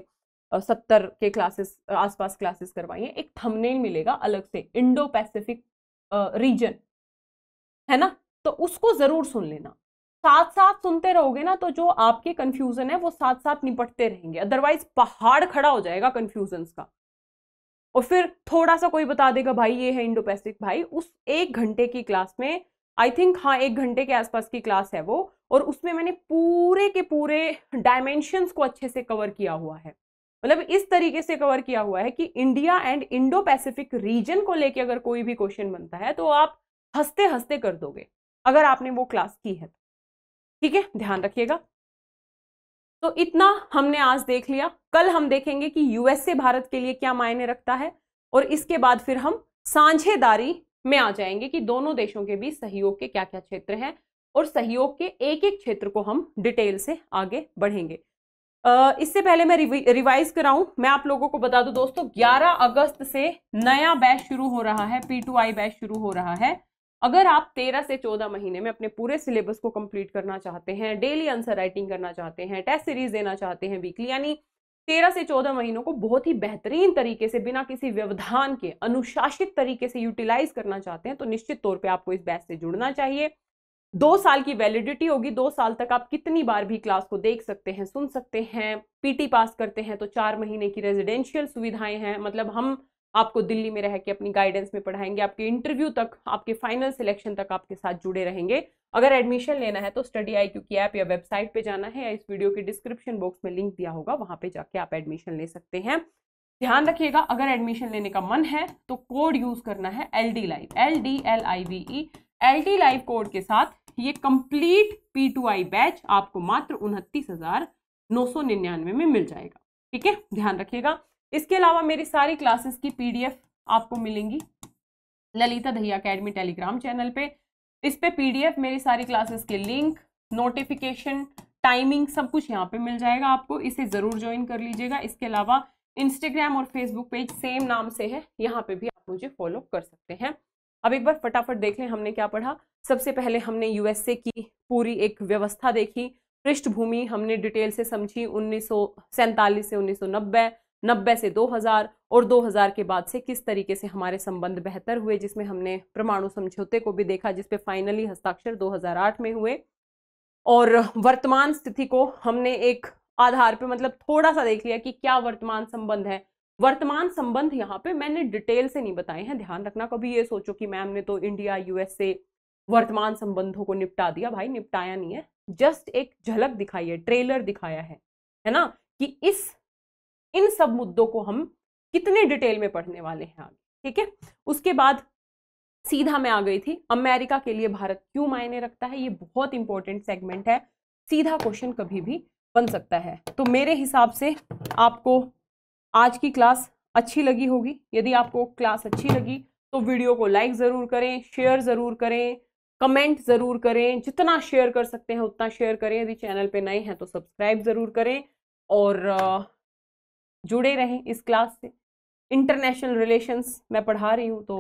सत्तर के क्लासेस आसपास क्लासेस करवाई हैं। एक थंबनेल मिलेगा अलग से इंडो पैसिफिक रीजन है ना? तो उसको ज़रूर सुन लेना। साथ साथ सुनते रहोगे ना तो जो आपके कंफ्यूजन है, वो साथ साथ निपटते रहेंगे। अदरवाइज़ पहाड़ खड़ा हो जाएगा कंफ्यूजन का। और फिर थोड़ा सा कोई बता देगा, भाई, ये है इंडो पैसिफिक भाई। उस एक घंटे की क्लास में आई थिंक हाँ एक घंटे के आसपास की क्लास है वो, और उसमें मैंने पूरे के पूरे डायमेंशंस को अच्छे से कवर किया हुआ है। मतलब इस तरीके से कवर किया हुआ है कि India and Indo Pacific region को लेके अगर कोई भी क्वेश्चन बनता है तो आप हँसते हँसते कर दोगे, अगर आपने वो क्लास की है। ठीक है? ध्यान रखिएगा। तो इतना हमने आज देख लिया। कल हम देखेंगे कि यूएसए भारत के लिए क्या मायने रखता है, और इसके बाद फिर हम साझेदारी में आ जाएँगे कि दोनों देशों के बीच सहयोग के क्या क्या क्षेत्र हैं, और सहयोग के एक एक क्षेत्र को हम डिटेल से आगे बढ़ेंगे। इससे पहले मैं रिवाइज कराऊं, मैं आप लोगों को बता दूँ दोस्तों 11 अगस्त से नया बैच शुरू हो रहा है, पी टू आई बैच शुरू हो रहा है। अगर आप 13 से 14 महीने में अपने पूरे सिलेबस को कंप्लीट करना चाहते हैं, डेली आंसर राइटिंग करना चाहते हैं, टेस्ट सीरीज़ देना चाहते हैं वीकली, यानी 13 से 14 महीनों को बहुत ही बेहतरीन तरीके से, बिना किसी व्यवधान के, अनुशासित तरीके से यूटिलाइज करना चाहते हैं तो निश्चित तौर पर आपको इस बैच से जुड़ना चाहिए। दो साल की वैलिडिटी होगी, दो साल तक आप कितनी बार भी क्लास को देख सकते हैं, सुन सकते हैं पीटी पास करते हैं तो चार महीने की रेजिडेंशियल सुविधाएँ हैं। मतलब हम आपको दिल्ली में रह के अपनी गाइडेंस में पढ़ाएँगे, आपके इंटरव्यू तक, आपके फाइनल सिलेक्शन तक आपके साथ जुड़े रहेंगे। अगर एडमिशन लेना है तो स्टडी आई क्यू की ऐप या वेबसाइट पे जाना है या इस वीडियो के डिस्क्रिप्शन बॉक्स में लिंक दिया होगा, वहाँ पे जाके आप एडमिशन ले सकते हैं। ध्यान रखिएगा, अगर एडमिशन लेने का मन है तो कोड यूज़ करना है L D live L D L I V E L T live code के साथ ये complete P two I batch आपको मात्र उनतीस हज़ार नौ सौ निन्यानवे में मिल जाएगा। ठीक है? ध्यान रखिएगा। इसके अलावा मेरी सारी क्लासेस की पीडीएफ आपको मिलेंगी। Lalita Dahiya academy Telegram channel पे। इस पे पीडीएफ मेरी सारी क्लासेस के लिंक नोटिफिकेशन टाइमिंग सब कुछ यहाँ पे मिल जाएगा आपको। इसे ज़रूर ज्वाइन कर लीजिएगा। इसके अलावा इंस्टाग्राम और फेसबुक पेज सेम नाम से है। यहाँ पे भी आप मुझे फॉलो कर सकते हैं। अब एक बार फटाफट देख लें हमने क्या पढ़ा। सबसे पहले हमने यूएसए की पूरी एक व्यवस्था देखी। पृष्ठभूमि हमने डिटेल से समझी उन्नीस सौ सैंतालीस से 1990 नब्बे से 2000 और 2000 के बाद से किस तरीके से हमारे संबंध बेहतर हुए, जिसमें हमने परमाणु समझौते को भी देखा, जिसपे फाइनली हस्ताक्षर 2008 में हुए। और वर्तमान स्थिति को हमने एक आधार पे मतलब थोड़ा सा देख लिया कि क्या वर्तमान संबंध है वर्तमान संबंध यहाँ पे मैंने डिटेल से नहीं बताए हैं, ध्यान रखना, कभी ये सोचो कि मैम ने तो इंडिया, यूएसए वर्तमान संबंधों को निपटा दिया। भाई, निपटाया नहीं है। जस्ट एक झलक दिखाई है, ट्रेलर दिखाया है है ना? कि इस, इन सब मुद्दों को हम कितने डिटेल में पढ़ने वाले हैं आगे, ठीक है? उसके बाद सीधा मैं आ गई थी, अमेरिका के लिए भारत क्यों मायने रखता है? ये बहुत इंपॉर्टेंट सेगमेंट है। सीधा क्वेश्चन कभी भी बन सकता है। तो मेरे हिसाब से आपको आज की क्लास अच्छी लगी होगी। यदि आपको क्लास अच्छी लगी तो वीडियो को लाइक ज़रूर करें शेयर ज़रूर करें कमेंट ज़रूर करें। जितना शेयर कर सकते हैं, उतना शेयर करें। यदि चैनल पे नए हैं तो सब्सक्राइब ज़रूर करें और जुड़े रहें इस क्लास से। इंटरनेशनल रिलेशंस मैं पढ़ा रही हूँ तो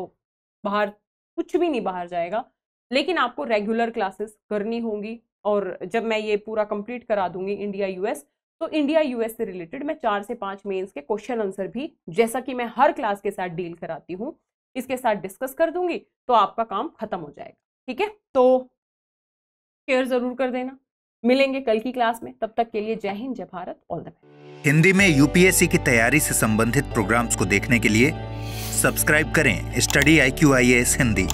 बाहर, कुछ भी नहीं बाहर जाएगा। लेकिन आपको रेगुलर क्लासेस करनी होंगी और जब मैं ये पूरा कंप्लीट करा दूँगी इंडिया यूएस तो इंडिया यूएस से रिलेटेड मैं चार से पाँच मेंस के क्वेश्चन आंसर भी, जैसा कि मैं हर क्लास के साथ डील कराती हूँ, इसके साथ डिस्कस कर दूँगी तो आपका काम खत्म हो जाएगा, ठीक है? तो शेयर ज़रूर कर देना। मिलेंगे कल की क्लास में, तब तक के लिए जय हिंद, जय Bharat all the best Hindi में यूपीएससी की तैयारी से संबंधित प्रोग्राम्स को देखने के लिए सब्सक्राइब करें study I Q IAS Hindi